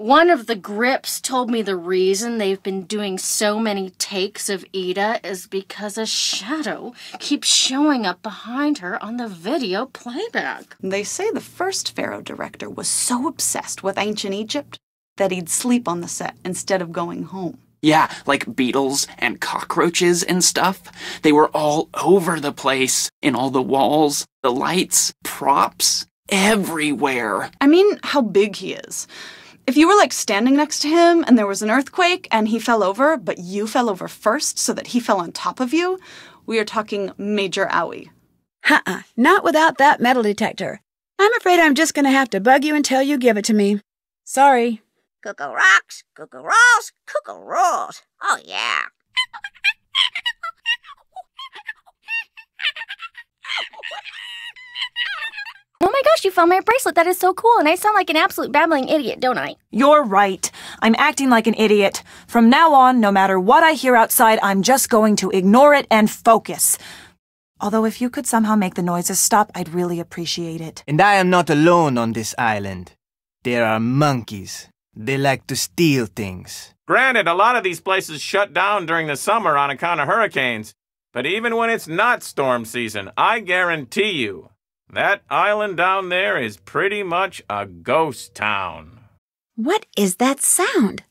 One of the grips told me the reason they've been doing so many takes of Ida is because a shadow keeps showing up behind her on the video playback. They say the first Pharaoh director was so obsessed with ancient Egypt that he'd sleep on the set instead of going home. Yeah, like beetles and cockroaches and stuff. They were all over the place, in all the walls, the lights, props, everywhere. I mean, how big he is. If you were like standing next to him and there was an earthquake and he fell over, but you fell over first so that he fell on top of you, we are talking major owie. Ha! uh not without that metal detector. I'm afraid I'm just gonna have to bug you until you give it to me. Sorry. Cuckoo rocks, cuckoo rolls, cuckoo rolls. Oh, yeah. Oh my gosh, you found my bracelet. That is so cool. And I sound like an absolute babbling idiot, don't I? You're right. I'm acting like an idiot. From now on, no matter what I hear outside, I'm just going to ignore it and focus. Although if you could somehow make the noises stop, I'd really appreciate it. And I am not alone on this island. There are monkeys. They like to steal things. Granted, a lot of these places shut down during the summer on account of hurricanes. But even when it's not storm season, I guarantee you, That island down there is pretty much a ghost town. What is that sound?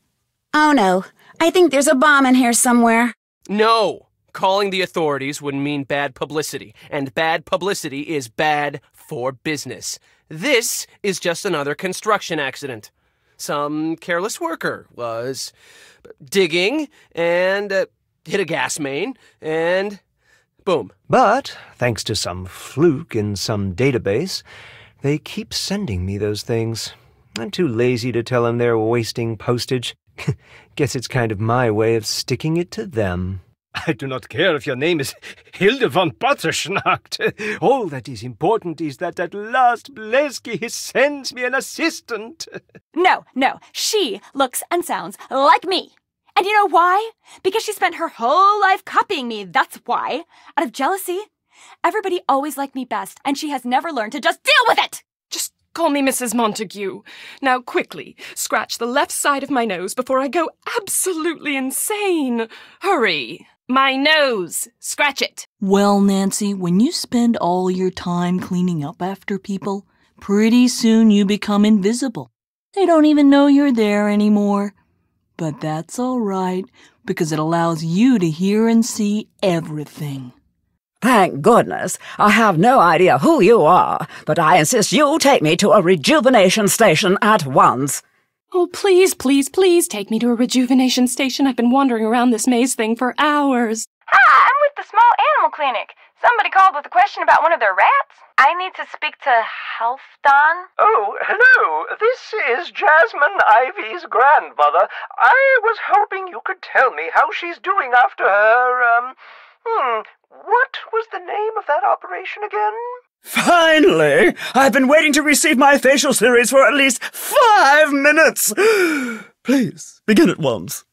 Oh no, I think there's a bomb in here somewhere. No! Calling the authorities would mean bad publicity, and bad publicity is bad for business. This is just another construction accident. Some careless worker was digging and uh, hit a gas main, and boom. But, thanks to some fluke in some database, they keep sending me those things. I'm too lazy to tell them they're wasting postage. Guess it's kind of my way of sticking it to them. I do not care if your name is Hilde von Potterschnacht. All that is important is that at last Blesky sends me an assistant. No, no, she looks and sounds like me. And you know why? Because she spent her whole life copying me, that's why. Out of jealousy. Everybody always liked me best, and she has never learned to just deal with it! Just call me Mrs. Montague. Now, quickly, scratch the left side of my nose before I go absolutely insane. Hurry! My nose! Scratch it! Well, Nancy, when you spend all your time cleaning up after people, pretty soon you become invisible. They don't even know you're there anymore. But that's all right, because it allows you to hear and see everything. Thank goodness. I have no idea who you are, but I insist you take me to a rejuvenation station at once. Oh, please, please, please take me to a rejuvenation station. I've been wandering around this maze thing for hours. Hi, I'm with the small animal clinic. Somebody called with a question about one of their rats. I need to speak to Halfdan. Oh, hello. This is Jasmine Ivy's grandmother. I was hoping you could tell me how she's doing after her, um, hmm, what was the name of that operation again? Finally! I've been waiting to receive my facial series for at least five minutes! Please, begin at once.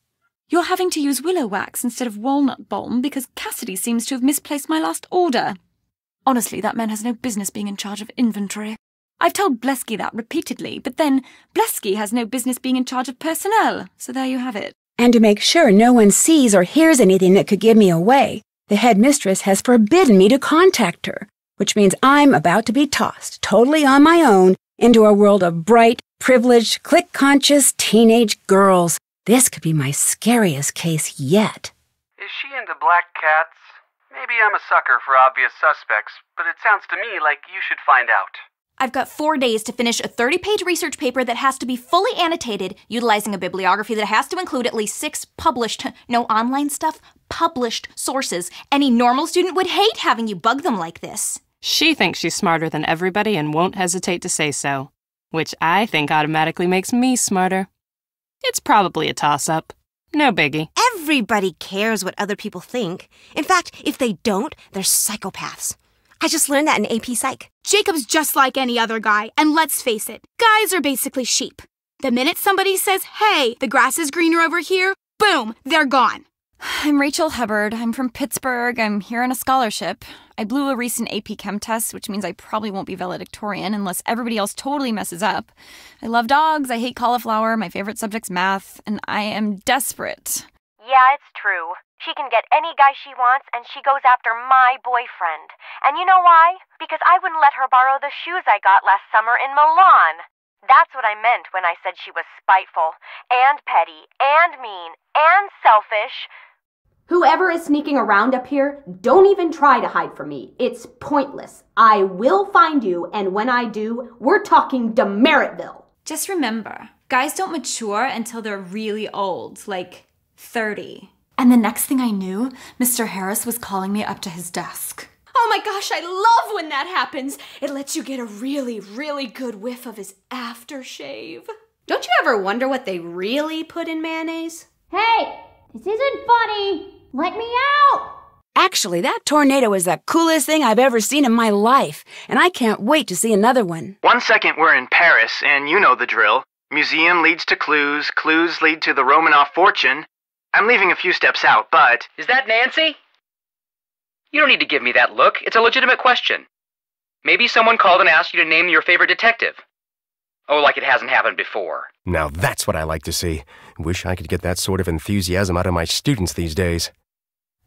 You're having to use willow wax instead of walnut balm because Cassidy seems to have misplaced my last order. Honestly, that man has no business being in charge of inventory. I've told Blesky that repeatedly, but then Blesky has no business being in charge of personnel, so there you have it. And to make sure no one sees or hears anything that could give me away, the headmistress has forbidden me to contact her, which means I'm about to be tossed, totally on my own, into a world of bright, privileged, clique conscious teenage girls. This could be my scariest case yet. Is she into black cats? Maybe I'm a sucker for obvious suspects, but it sounds to me like you should find out. I've got four days to finish a 30 page research paper that has to be fully annotated, utilizing a bibliography that has to include at least six published, no online stuff, published sources. Any normal student would hate having you bug them like this. She thinks she's smarter than everybody and won't hesitate to say so, which I think automatically makes me smarter. It's probably a toss up. No biggie. Everybody cares what other people think. In fact, if they don't, they're psychopaths. I just learned that in AP Psych. Jacob's just like any other guy, and let's face it, guys are basically sheep. The minute somebody says, hey, the grass is greener over here, boom, they're gone. I'm Rachel Hubbard. I'm from Pittsburgh. I'm here on a scholarship. I blew a recent AP Chem test, which means I probably won't be valedictorian unless everybody else totally messes up. I love dogs. I hate cauliflower. My favorite subject's math, and I am desperate. Yeah, it's true. She can get any guy she wants, and she goes after my boyfriend. And you know why? Because I wouldn't let her borrow the shoes I got last summer in Milan. That's what I meant when I said she was spiteful, and petty, and mean, and selfish. Whoever is sneaking around up here, don't even try to hide from me. It's pointless. I will find you, and when I do, we're talking Demeritville. Just remember, guys don't mature until they're really old, like 30. And the next thing I knew, Mr. Harris was calling me up to his desk. Oh my gosh, I love when that happens. It lets you get a really, really good whiff of his aftershave. Don't you ever wonder what they really put in mayonnaise? Hey, this isn't funny. Let me out. Actually, that tornado is the coolest thing I've ever seen in my life, and I can't wait to see another one. One second we're in Paris, and you know the drill. Museum leads to clues, clues lead to the Romanov fortune. I'm leaving a few steps out, but. Is that Nancy? You don't need to give me that look. It's a legitimate question. Maybe someone called and asked you to name your favorite detective. Oh, like it hasn't happened before. Now that's what I like to see. Wish I could get that sort of enthusiasm out of my students these days.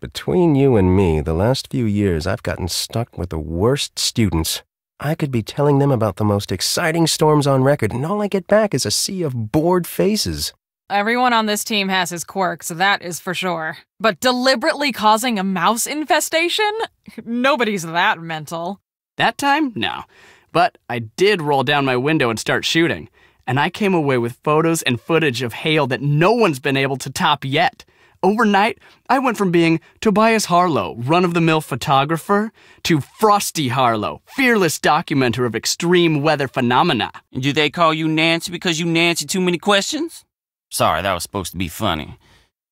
Between you and me, the last few years I've gotten stuck with the worst students. I could be telling them about the most exciting storms on record, and all I get back is a sea of bored faces. Everyone on this team has his quirks, that is for sure. But deliberately causing a mouse infestation? Nobody's that mental. That time? No. But I did roll down my window and start shooting. And I came away with photos and footage of hail that no one's been able to top yet. Overnight, I went from being Tobias Harlow, run of the mill photographer, to Frosty Harlow, fearless documenter of extreme weather phenomena. Do they call you Nancy because you Nancy too many questions? Sorry, that was supposed to be funny.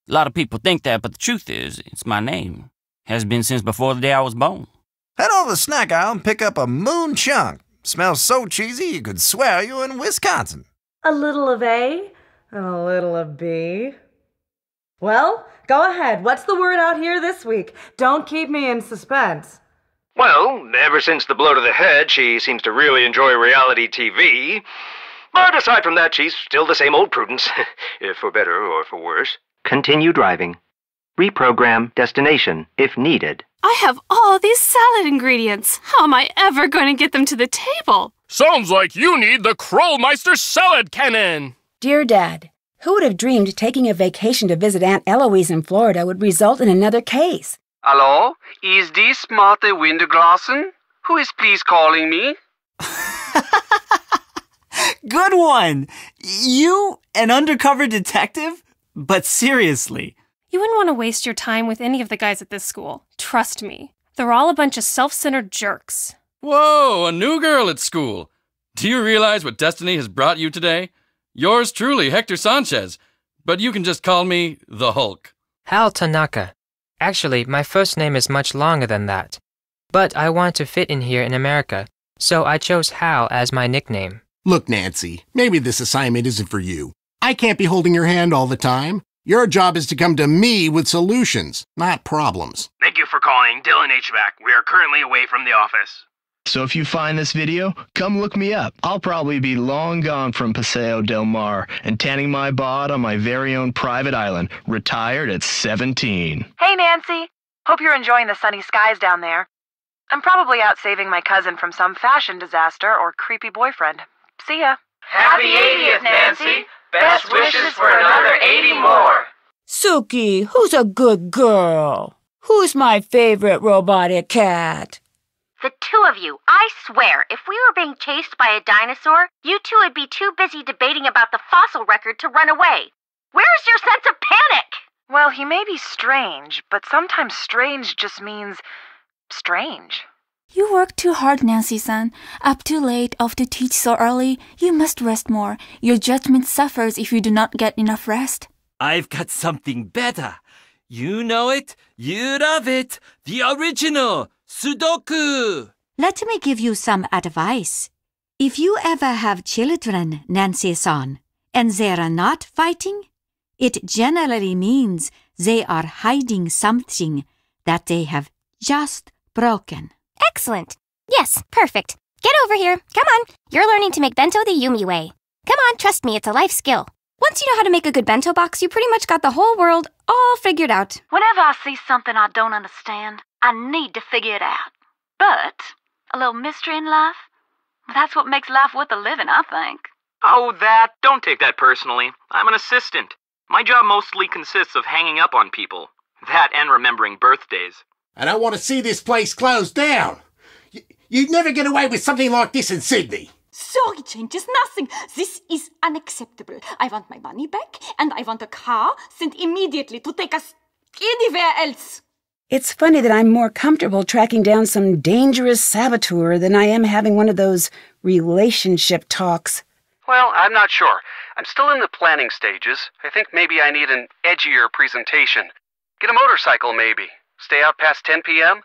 A lot of people think that, but the truth is, it's my name. Has been since before the day I was born. Head over to the snack aisle and pick up a moon chunk. Smells so cheesy you could swear you're in Wisconsin. A little of A and a little of B. Well, go ahead. What's the word out here this week? Don't keep me in suspense. Well, ever since the blow to the head, she seems to really enjoy reality TV. But aside from that, she's still the same old Prudence, if for better or for worse. Continue driving. Reprogram destination if needed. I have all these salad ingredients. How am I ever going to get them to the table? Sounds like you need the Krollmeister salad cannon. Dear Dad, who would have dreamed taking a vacation to visit Aunt Eloise in Florida would result in another case? Hello? Is this Martha Winterglassen? Who is please calling me? Good one! You, an undercover detective? But seriously. You wouldn't want to waste your time with any of the guys at this school. Trust me. They're all a bunch of self centered jerks. Whoa, a new girl at school. Do you realize what destiny has brought you today? Yours truly, Hector Sanchez. But you can just call me the Hulk. Hal Tanaka. Actually, my first name is much longer than that. But I want to fit in here in America, so I chose Hal as my nickname. Look, Nancy, maybe this assignment isn't for you. I can't be holding your hand all the time. Your job is to come to me with solutions, not problems. Thank you for calling Dylan HVAC. We are currently away from the office. So if you find this video, come look me up. I'll probably be long gone from Paseo del Mar and tanning my bod on my very own private island, retired at 17. Hey, Nancy. Hope you're enjoying the sunny skies down there. I'm probably out saving my cousin from some fashion disaster or creepy boyfriend. See ya. Happy 80th, Nancy. Best wishes for another 80 more. Suki, who's a good girl? Who's my favorite robotic cat? The two of you, I swear, if we were being chased by a dinosaur, you two would be too busy debating about the fossil record to run away. Where's your sense of panic? Well, he may be strange, but sometimes strange just means strange. You work too hard, Nancy-san. Up too late, off to teach so early. You must rest more. Your judgment suffers if you do not get enough rest. I've got something better. You know it, you love it, the original Sudoku. Let me give you some advice. If you ever have children, Nancy-san, and they are not fighting, it generally means they are hiding something that they have just broken. Excellent. Yes, perfect. Get over here. Come on. You're learning to make bento the Yumi way. Come on, trust me, it's a life skill. Once you know how to make a good bento box, you pretty much got the whole world all figured out. Whenever I see something I don't understand, I need to figure it out. But a little mystery in life, that's what makes life worth a living, I think. Oh, that. Don't take that personally. I'm an assistant. My job mostly consists of hanging up on people. That and remembering birthdays. And I want to see this place closed down. Y- you'd never get away with something like this in Sydney. Sorry changes nothing. This is unacceptable. I want my money back, and I want a car sent immediately to take us anywhere else. It's funny that I'm more comfortable tracking down some dangerous saboteur than I am having one of those relationship talks. Well, I'm not sure. I'm still in the planning stages. I think maybe I need an edgier presentation. Get a motorcycle, maybe. Stay out past 10 p.m.?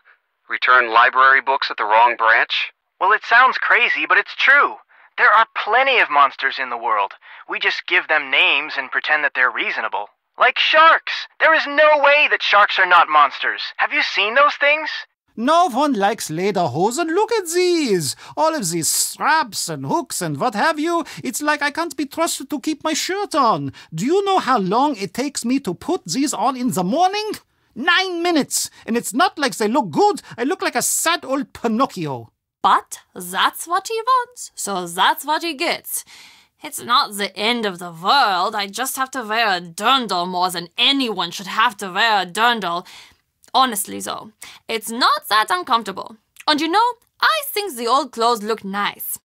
Return library books at the wrong branch? Well, it sounds crazy, but it's true. There are plenty of monsters in the world. We just give them names and pretend that they're reasonable. Like sharks. There is no way that sharks are not monsters. Have you seen those things? No one likes lederhosen. Look at these. All of these straps and hooks and what have you. It's like I can't be trusted to keep my shirt on. Do you know how long it takes me to put these on in the morning? Nine minutes. And it's not like they look good. I look like a sad old Pinocchio. But that's what he wants, so that's what he gets. It's not the end of the world. I just have to wear a dirndl more than anyone should have to wear a dirndl. Honestly, though, it's not that uncomfortable. And you know, I think the old clothes look nice.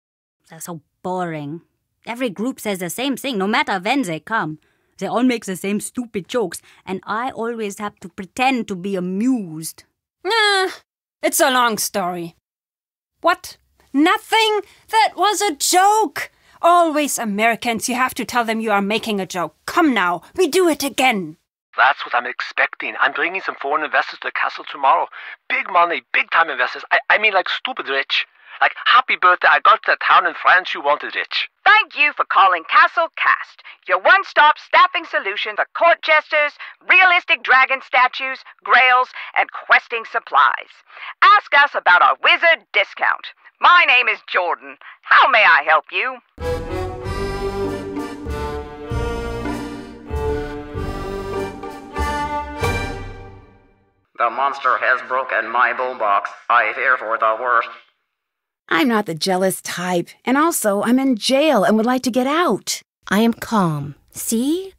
They're so boring. Every group says the same thing, no matter when they come. They all make the same stupid jokes, and I always have to pretend to be amused. Nah, it's a long story. What? Nothing? That was a joke! Always Americans, you have to tell them you are making a joke. Come now, we do it again. That's what I'm expecting. I'm bringing some foreign investors to the castle tomorrow. Big money, big time investors. I, I mean, like stupid rich. Like, happy birthday, I got to the town in France you wanted rich. Thank you for calling Castle Cast, your one stop staffing solution for court jesters, realistic dragon statues, grails, and questing supplies. Ask us about our wizard discount. My name is Jordan. How may I help you? The monster has broken my boombox. I fear for the worst. I'm not the jealous type, and also I'm in jail and would like to get out. I am calm. See?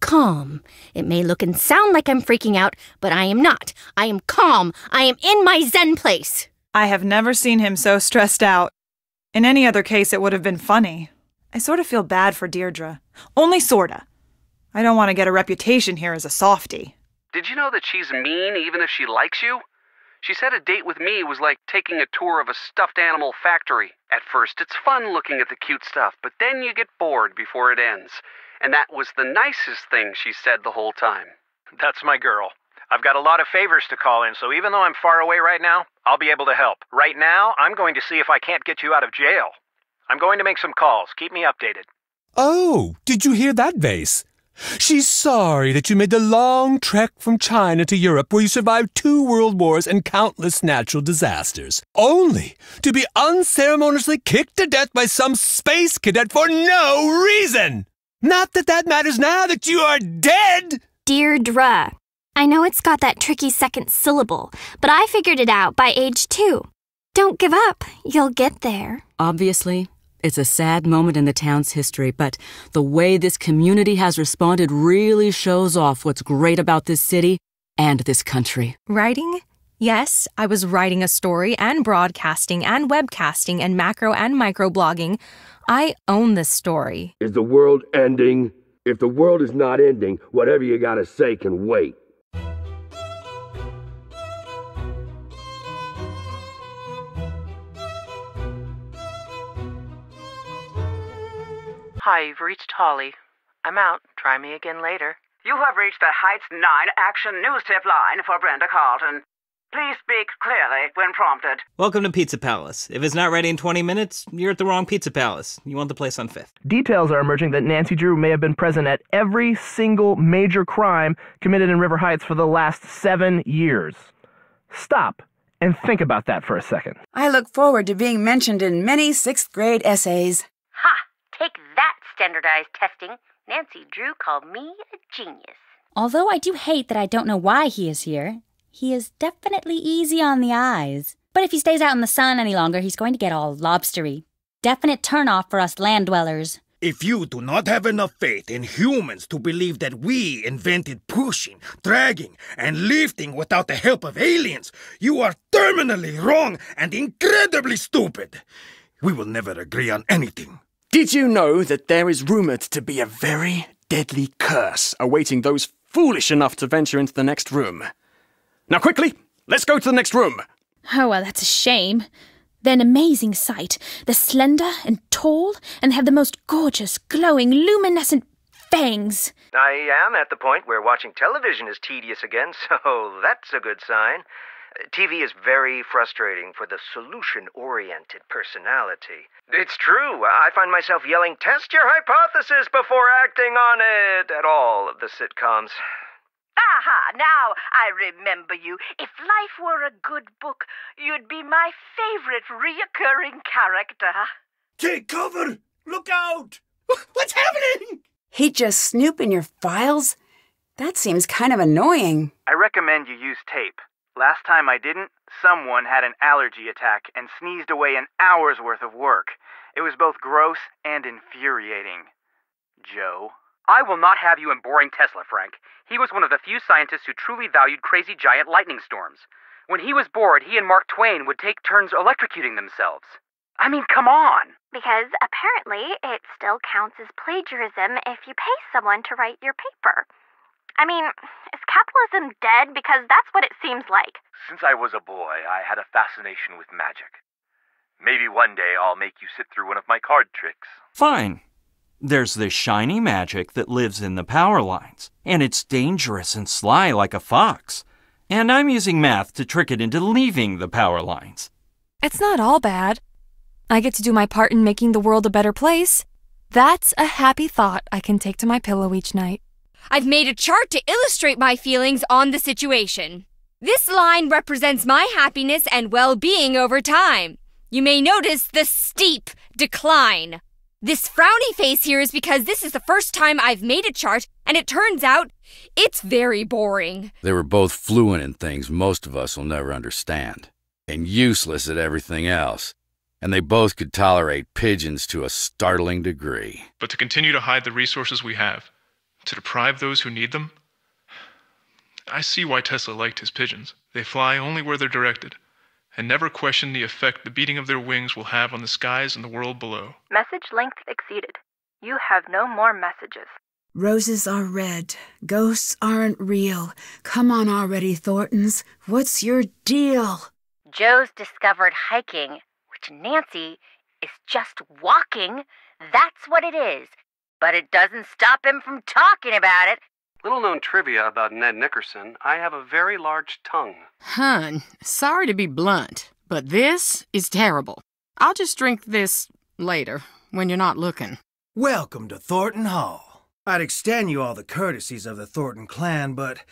Calm. It may look and sound like I'm freaking out, but I am not. I am calm. I am in my Zen place. I have never seen him so stressed out. In any other case, it would have been funny. I sort of feel bad for Deirdre. Only sorta. I don't want to get a reputation here as a softy. Did you know that she's mean even if she likes you? She said a date with me was like taking a tour of a stuffed animal factory. At first, it's fun looking at the cute stuff, but then you get bored before it ends. And that was the nicest thing she said the whole time. That's my girl. I've got a lot of favors to call in, so even though I'm far away right now, I'll be able to help. Right now, I'm going to see if I can't get you out of jail. I'm going to make some calls. Keep me updated. Oh, did you hear that, Vase? She's sorry that you made the long trek from China to Europe where you survived two world wars and countless natural disasters, only to be unceremoniously kicked to death by some space cadet for no reason. Not that that matters now that you are dead. Deirdre. I know it's got that tricky second syllable, but I figured it out by age two. Don't give up. You'll get there. Obviously, it's a sad moment in the town's history, but the way this community has responded really shows off what's great about this city and this country. Writing? Yes, I was writing a story and broadcasting and webcasting and macro and micro blogging. I own this story. Is the world ending? If the world is not ending, whatever you gotta say can wait. Hi, you've reached Holly. I'm out. Try me again later. You have reached the Heights 9 Action News Tip line for Brenda Carlton. Please speak clearly when prompted. Welcome to Pizza Palace. If it's not ready in 20 minutes, you're at the wrong Pizza Palace. You want the place on 5th. Details are emerging that Nancy Drew may have been present at every single major crime committed in River Heights for the last seven years. Stop and think about that for a second. I look forward to being mentioned in many sixth grade essays. Ha! Take that, standardized testing. Nancy Drew called me a genius. Although I do hate that I don't know why he is here, he is definitely easy on the eyes. But if he stays out in the sun any longer, he's going to get all lobstery. Definite turnoff for us land dwellers. If you do not have enough faith in humans to believe that we invented pushing, dragging, and lifting without the help of aliens, you are terminally wrong and incredibly stupid. We will never agree on anything. Did you know that there is rumored to be a very deadly curse awaiting those foolish enough to venture into the next room? Now, quickly, let's go to the next room. Oh, well, that's a shame. They're an amazing sight. They're slender and tall, and have the most gorgeous, glowing, luminescent fangs. I am at the point where watching television is tedious again, so that's a good sign. TV is very frustrating for the solution oriented personality. It's true, I find myself yelling, Test your hypothesis before acting on it at all of the sitcoms. Aha, now I remember you. If life were a good book, you'd be my favorite reoccurring character. Take cover! Look out! What's happening? He just snoop in your files? That seems kind of annoying. I recommend you use tape. Last time I didn't, someone had an allergy attack and sneezed away an hour's worth of work. It was both gross and infuriating. Joe. I will not have you in boring Tesla, Frank. He was one of the few scientists who truly valued crazy giant lightning storms. When he was bored, he and Mark Twain would take turns electrocuting themselves. I mean, come on! Because apparently it still counts as plagiarism if you pay someone to write your paper. I mean, is capitalism dead? Because that's what it seems like. Since I was a boy, I had a fascination with magic. Maybe one day I'll make you sit through one of my card tricks. Fine. There's this shiny magic that lives in the power lines, and it's dangerous and sly like a fox. And I'm using math to trick it into leaving the power lines. It's not all bad. I get to do my part in making the world a better place. That's a happy thought I can take to my pillow each night. I've made a chart to illustrate my feelings on the situation. This line represents my happiness and well being over time. You may notice the steep decline. This frowny face here is because this is the first time I've made a chart, and it turns out it's very boring. They were both fluent in things most of us will never understand, and useless at everything else. And they both could tolerate pigeons to a startling degree. But to continue to hide the resources we have, to deprive those who need them? I see why Tesla liked his pigeons. They fly only where they're directed, and never question the effect the beating of their wings will have on the skies and the world below. Message length exceeded. You have no more messages. Roses are red. Ghosts aren't real. Come on already, Thorntons. What's your deal? Joe's discovered hiking, which Nancy is just walking. That's what it is. But it doesn't stop him from talking about it. Little known trivia about Ned Nickerson I have a very large tongue. Hun, sorry to be blunt, but this is terrible. I'll just drink this later, when you're not looking. Welcome to Thornton Hall. I'd extend you all the courtesies of the Thornton clan, but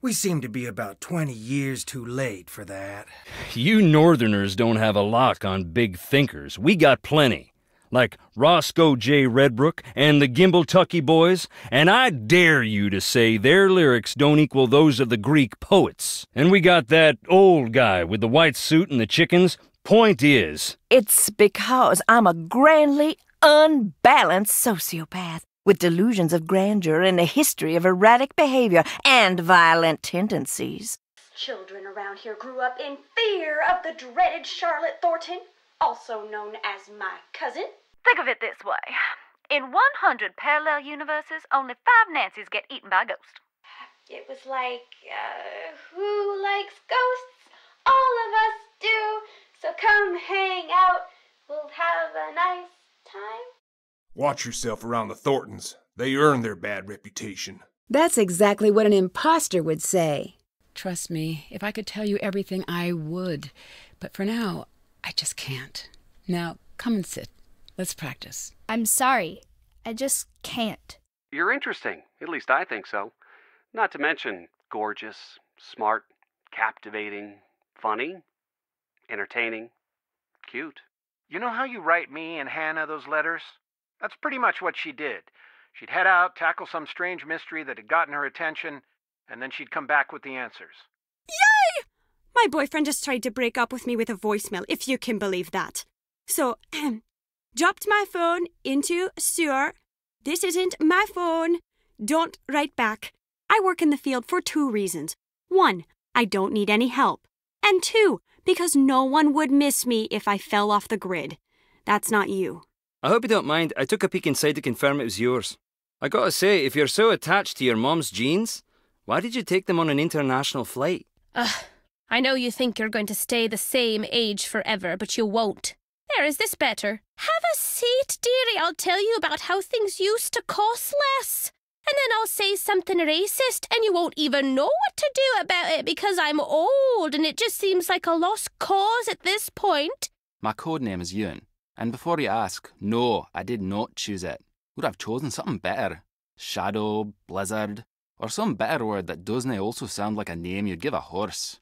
we seem to be about 20 years too late for that. You Northerners don't have a lock on big thinkers. We got plenty like Roscoe J. Redbrook and the Gimble Tucky Boys, and I dare you to say their lyrics don't equal those of the Greek poets. And we got that old guy with the white suit and the chickens. Point is, it's because I'm a grandly unbalanced sociopath with delusions of grandeur and a history of erratic behavior and violent tendencies. Children around here grew up in fear of the dreaded Charlotte Thornton also known as my cousin. Think of it this way in 100 parallel universes, only five Nancys get eaten by ghosts. It was like, uh, who likes ghosts? All of us do. So come hang out. We'll have a nice time. Watch yourself around the Thorntons. They earn their bad reputation. That's exactly what an impostor would say. Trust me, if I could tell you everything, I would. But for now, I just can't. Now, come and sit. Let's practice. I'm sorry. I just can't. You're interesting. At least I think so. Not to mention gorgeous, smart, captivating, funny, entertaining, cute. You know how you write me and Hannah those letters? That's pretty much what she did. She'd head out, tackle some strange mystery that had gotten her attention, and then she'd come back with the answers. Yay! My boyfriend just tried to break up with me with a voicemail, if you can believe that. So, dropped my phone into sewer. This isn't my phone. Don't write back. I work in the field for two reasons. One, I don't need any help. And two, because no one would miss me if I fell off the grid. That's not you. I hope you don't mind. I took a peek inside to confirm it was yours. I gotta say, if you're so attached to your mom's jeans, why did you take them on an international flight? Ugh. I know you think you're going to stay the same age forever, but you won't. There, is this better? Have a seat, dearie. I'll tell you about how things used to cost less. And then I'll say something racist, and you won't even know what to do about it because I'm old and it just seems like a lost cause at this point. My code name is Ewan, and before you ask, no, I did not choose it. Would have chosen something better. Shadow, blizzard, or some better word that doesn't also sound like a name you'd give a horse.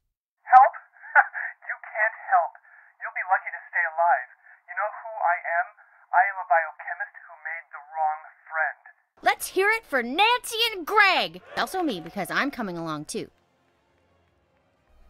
Let's hear it for Nancy and Greg. Also me, because I'm coming along too.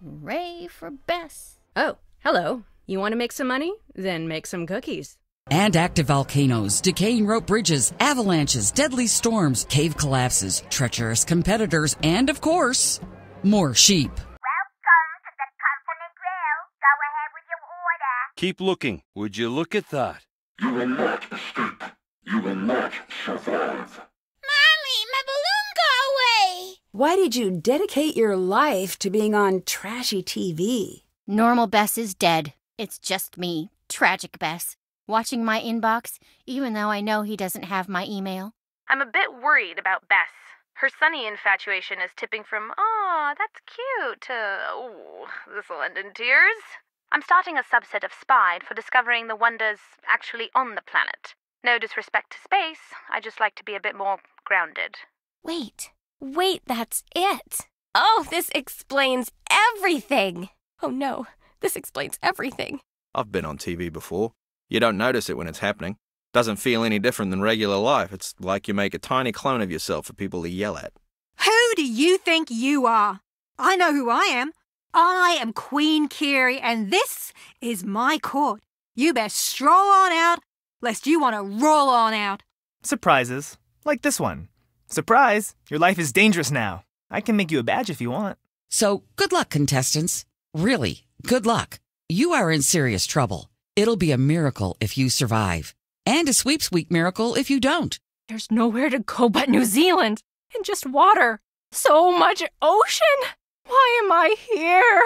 Ray for Bess. Oh, hello. You want to make some money? Then make some cookies. And active volcanoes, decaying rope bridges, avalanches, deadly storms, cave collapses, treacherous competitors, and of course, more sheep. Welcome to the confident grill. Go ahead with your order. Keep looking. Would you look at that? You will not escape. You will not survive. Mommy, my balloon got away! Why did you dedicate your life to being on trashy TV? Normal Bess is dead. It's just me, tragic Bess, watching my inbox, even though I know he doesn't have my email. I'm a bit worried about Bess. Her Sunny infatuation is tipping from, aw, that's cute, to, oh, this'll end in tears. I'm starting a subset of Spied for discovering the wonders actually on the planet. No disrespect to space, I just like to be a bit more grounded. Wait, wait, that's it. Oh, this explains everything. Oh no, this explains everything. I've been on TV before. You don't notice it when it's happening. Doesn't feel any different than regular life. It's like you make a tiny clone of yourself for people to yell at. Who do you think you are? I know who I am. I am Queen Kiri, and this is my court. You best stroll on out, lest you want to roll on out. Surprises, like this one. Surprise, your life is dangerous now. I can make you a badge if you want. So, good luck, contestants. Really, good luck. You are in serious trouble. It'll be a miracle if you survive, and a sweeps week miracle if you don't. There's nowhere to go but New Zealand, and just water. So much ocean. Why am I here?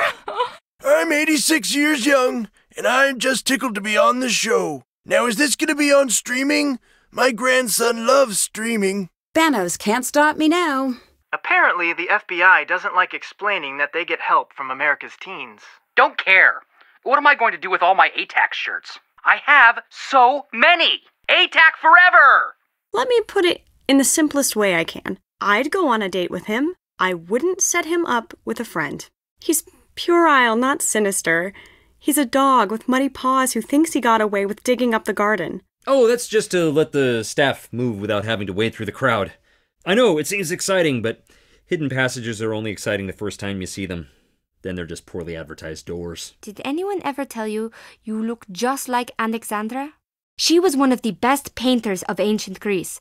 I'm 86 years young, and I'm just tickled to be on the show. Now, is this going to be on streaming? My grandson loves streaming. Banos can't stop me now. Apparently, the FBI doesn't like explaining that they get help from America's teens. Don't care. What am I going to do with all my ATAC shirts? I have so many! ATAC forever! Let me put it in the simplest way I can. I'd go on a date with him. I wouldn't set him up with a friend. He's puerile, not sinister. He's a dog with muddy paws who thinks he got away with digging up the garden. Oh, that's just to let the staff move without having to wade through the crowd. I know, it seems exciting, but hidden passages are only exciting the first time you see them. Then they're just poorly advertised doors. Did anyone ever tell you you look just like Alexandra? She was one of the best painters of ancient Greece.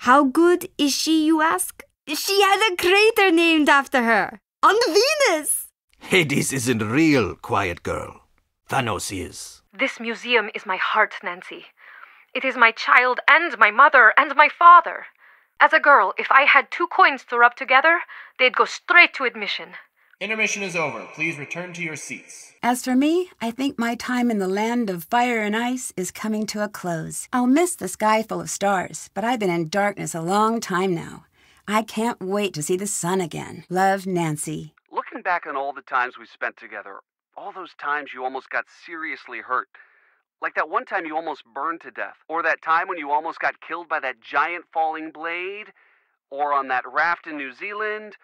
How good is she, you ask? She has a crater named after her on Venus. Hades isn't real, quiet girl. Thanos is. This museum is my heart, Nancy. It is my child and my mother and my father. As a girl, if I had two coins to rub together, they'd go straight to admission. Intermission is over. Please return to your seats. As for me, I think my time in the land of fire and ice is coming to a close. I'll miss the sky full of stars, but I've been in darkness a long time now. I can't wait to see the sun again. Love, Nancy. Looking back on all the times we spent together, all those times you almost got seriously hurt, like that one time you almost burned to death, or that time when you almost got killed by that giant falling blade, or on that raft in New Zealand,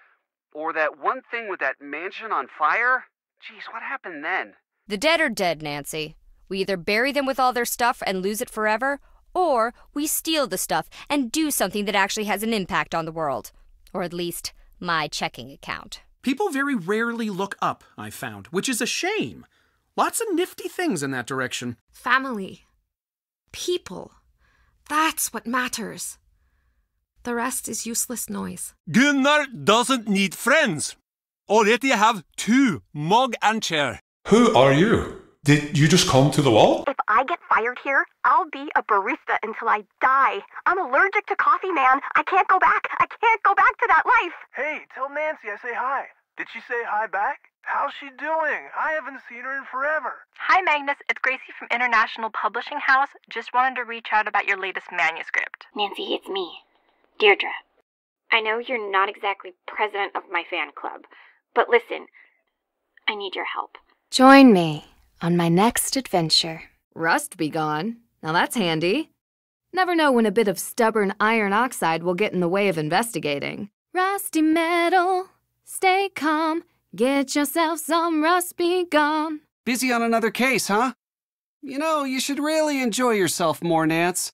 or that one thing with that mansion on fire. Geez, what happened then? The dead are dead, Nancy. We either bury them with all their stuff and lose it forever, or we steal the stuff and do something that actually has an impact on the world. Or at least my checking account. People very rarely look up, I've found, which is a shame. Lots of nifty things in that direction. Family. People. That's what matters. The rest is useless noise. Gunnar doesn't need friends. Already have two, mug and chair. Who are you? Did you just come to the wall? If I get fired here, I'll be a barista until I die. I'm allergic to coffee, man. I can't go back. I can't go back to that life. Hey, tell Nancy I say hi. Did she say hi back? How's she doing? I haven't seen her in forever. Hi, Magnus. It's Gracie from International Publishing House. Just wanted to reach out about your latest manuscript. Nancy, it's me, Deirdre. I know you're not exactly president of my fan club, but listen, I need your help. Join me on my next adventure. Rust be gone. Now that's handy. Never know when a bit of stubborn iron oxide will get in the way of investigating. Rusty metal, stay calm. Get yourself some rust be gone. Busy on another case, huh? You know, you should really enjoy yourself more, Nance.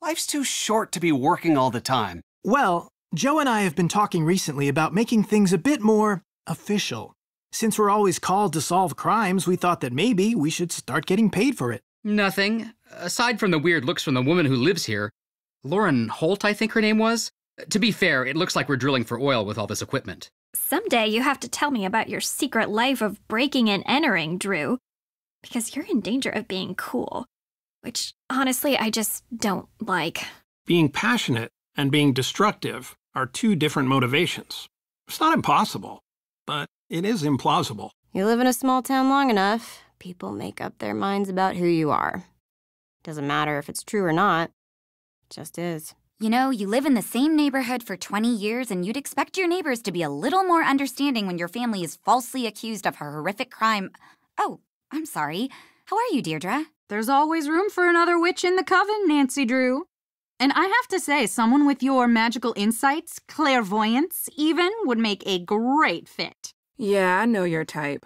Life's too short to be working all the time. Well, Joe and I have been talking recently about making things a bit more official. Since we're always called to solve crimes, we thought that maybe we should start getting paid for it. Nothing. Aside from the weird looks from the woman who lives here, Lauren Holt, I think her name was. To be fair, it looks like we're drilling for oil with all this equipment. Someday you have to tell me about your secret life of breaking and entering, Drew. Because you're in danger of being cool. Which, honestly, I just don't like. Being passionate and being destructive are two different motivations. It's not impossible, but it is implausible. You live in a small town long enough, people make up their minds about who you are. Doesn't matter if it's true or not, it just is. You know, you live in the same neighborhood for 20 years, and you'd expect your neighbors to be a little more understanding when your family is falsely accused of a horrific crime. Oh, I'm sorry. How are you, Deirdre? There's always room for another witch in the coven, Nancy Drew. And I have to say, someone with your magical insights, clairvoyance, even, would make a great fit. Yeah, I know your type.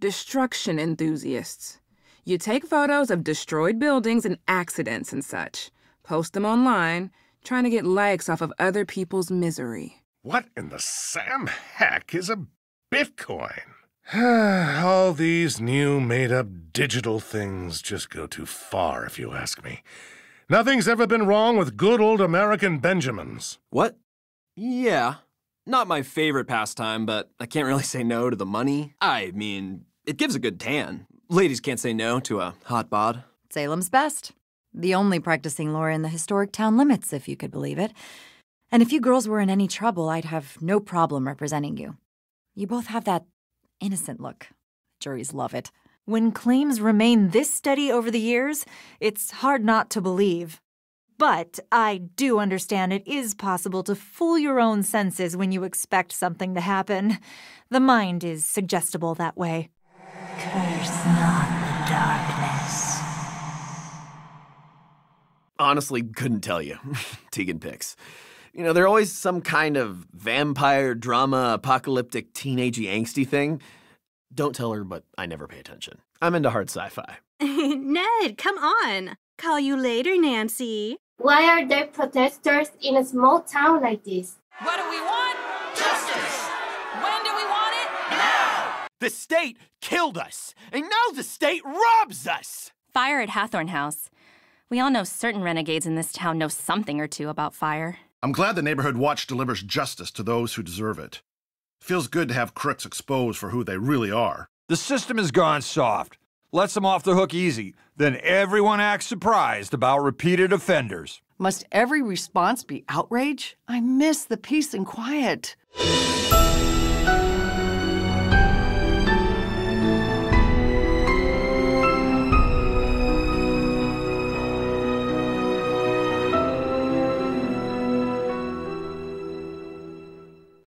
Destruction enthusiasts. You take photos of destroyed buildings and accidents and such, post them online, trying to get likes off of other people's misery. What in the Sam heck is a Bitcoin? All these new made up digital things just go too far, if you ask me. Nothing's ever been wrong with good old American Benjamins. What? Yeah. Not my favorite pastime, but I can't really say no to the money. I mean, it gives a good tan. Ladies can't say no to a hot bod. Salem's best. The only practicing lawyer in the historic town limits, if you could believe it. And if you girls were in any trouble, I'd have no problem representing you. You both have that innocent look. Juries love it. When claims remain this steady over the years, it's hard not to believe. But I do understand it is possible to fool your own senses when you expect something to happen. The mind is suggestible that way. Curse not the darkness. Honestly, couldn't tell you. Tegan picks. You know, they're always some kind of vampire drama, apocalyptic, teenagey angsty thing. Don't tell her, but I never pay attention. I'm into hard sci fi. Ned, come on. Call you later, Nancy. Why are there protesters in a small town like this? What do we want? Justice! When do we want it? Now! The state killed us, and now the state robs us! Fire at Hathorn House. We all know certain renegades in this town know something or two about fire. I'm glad the Neighborhood Watch delivers justice to those who deserve it. Feels good to have crooks exposed for who they really are. The system has gone soft. Lets them off the hook easy. Then everyone acts surprised about repeated offenders. Must every response be outrage? I miss the peace and quiet.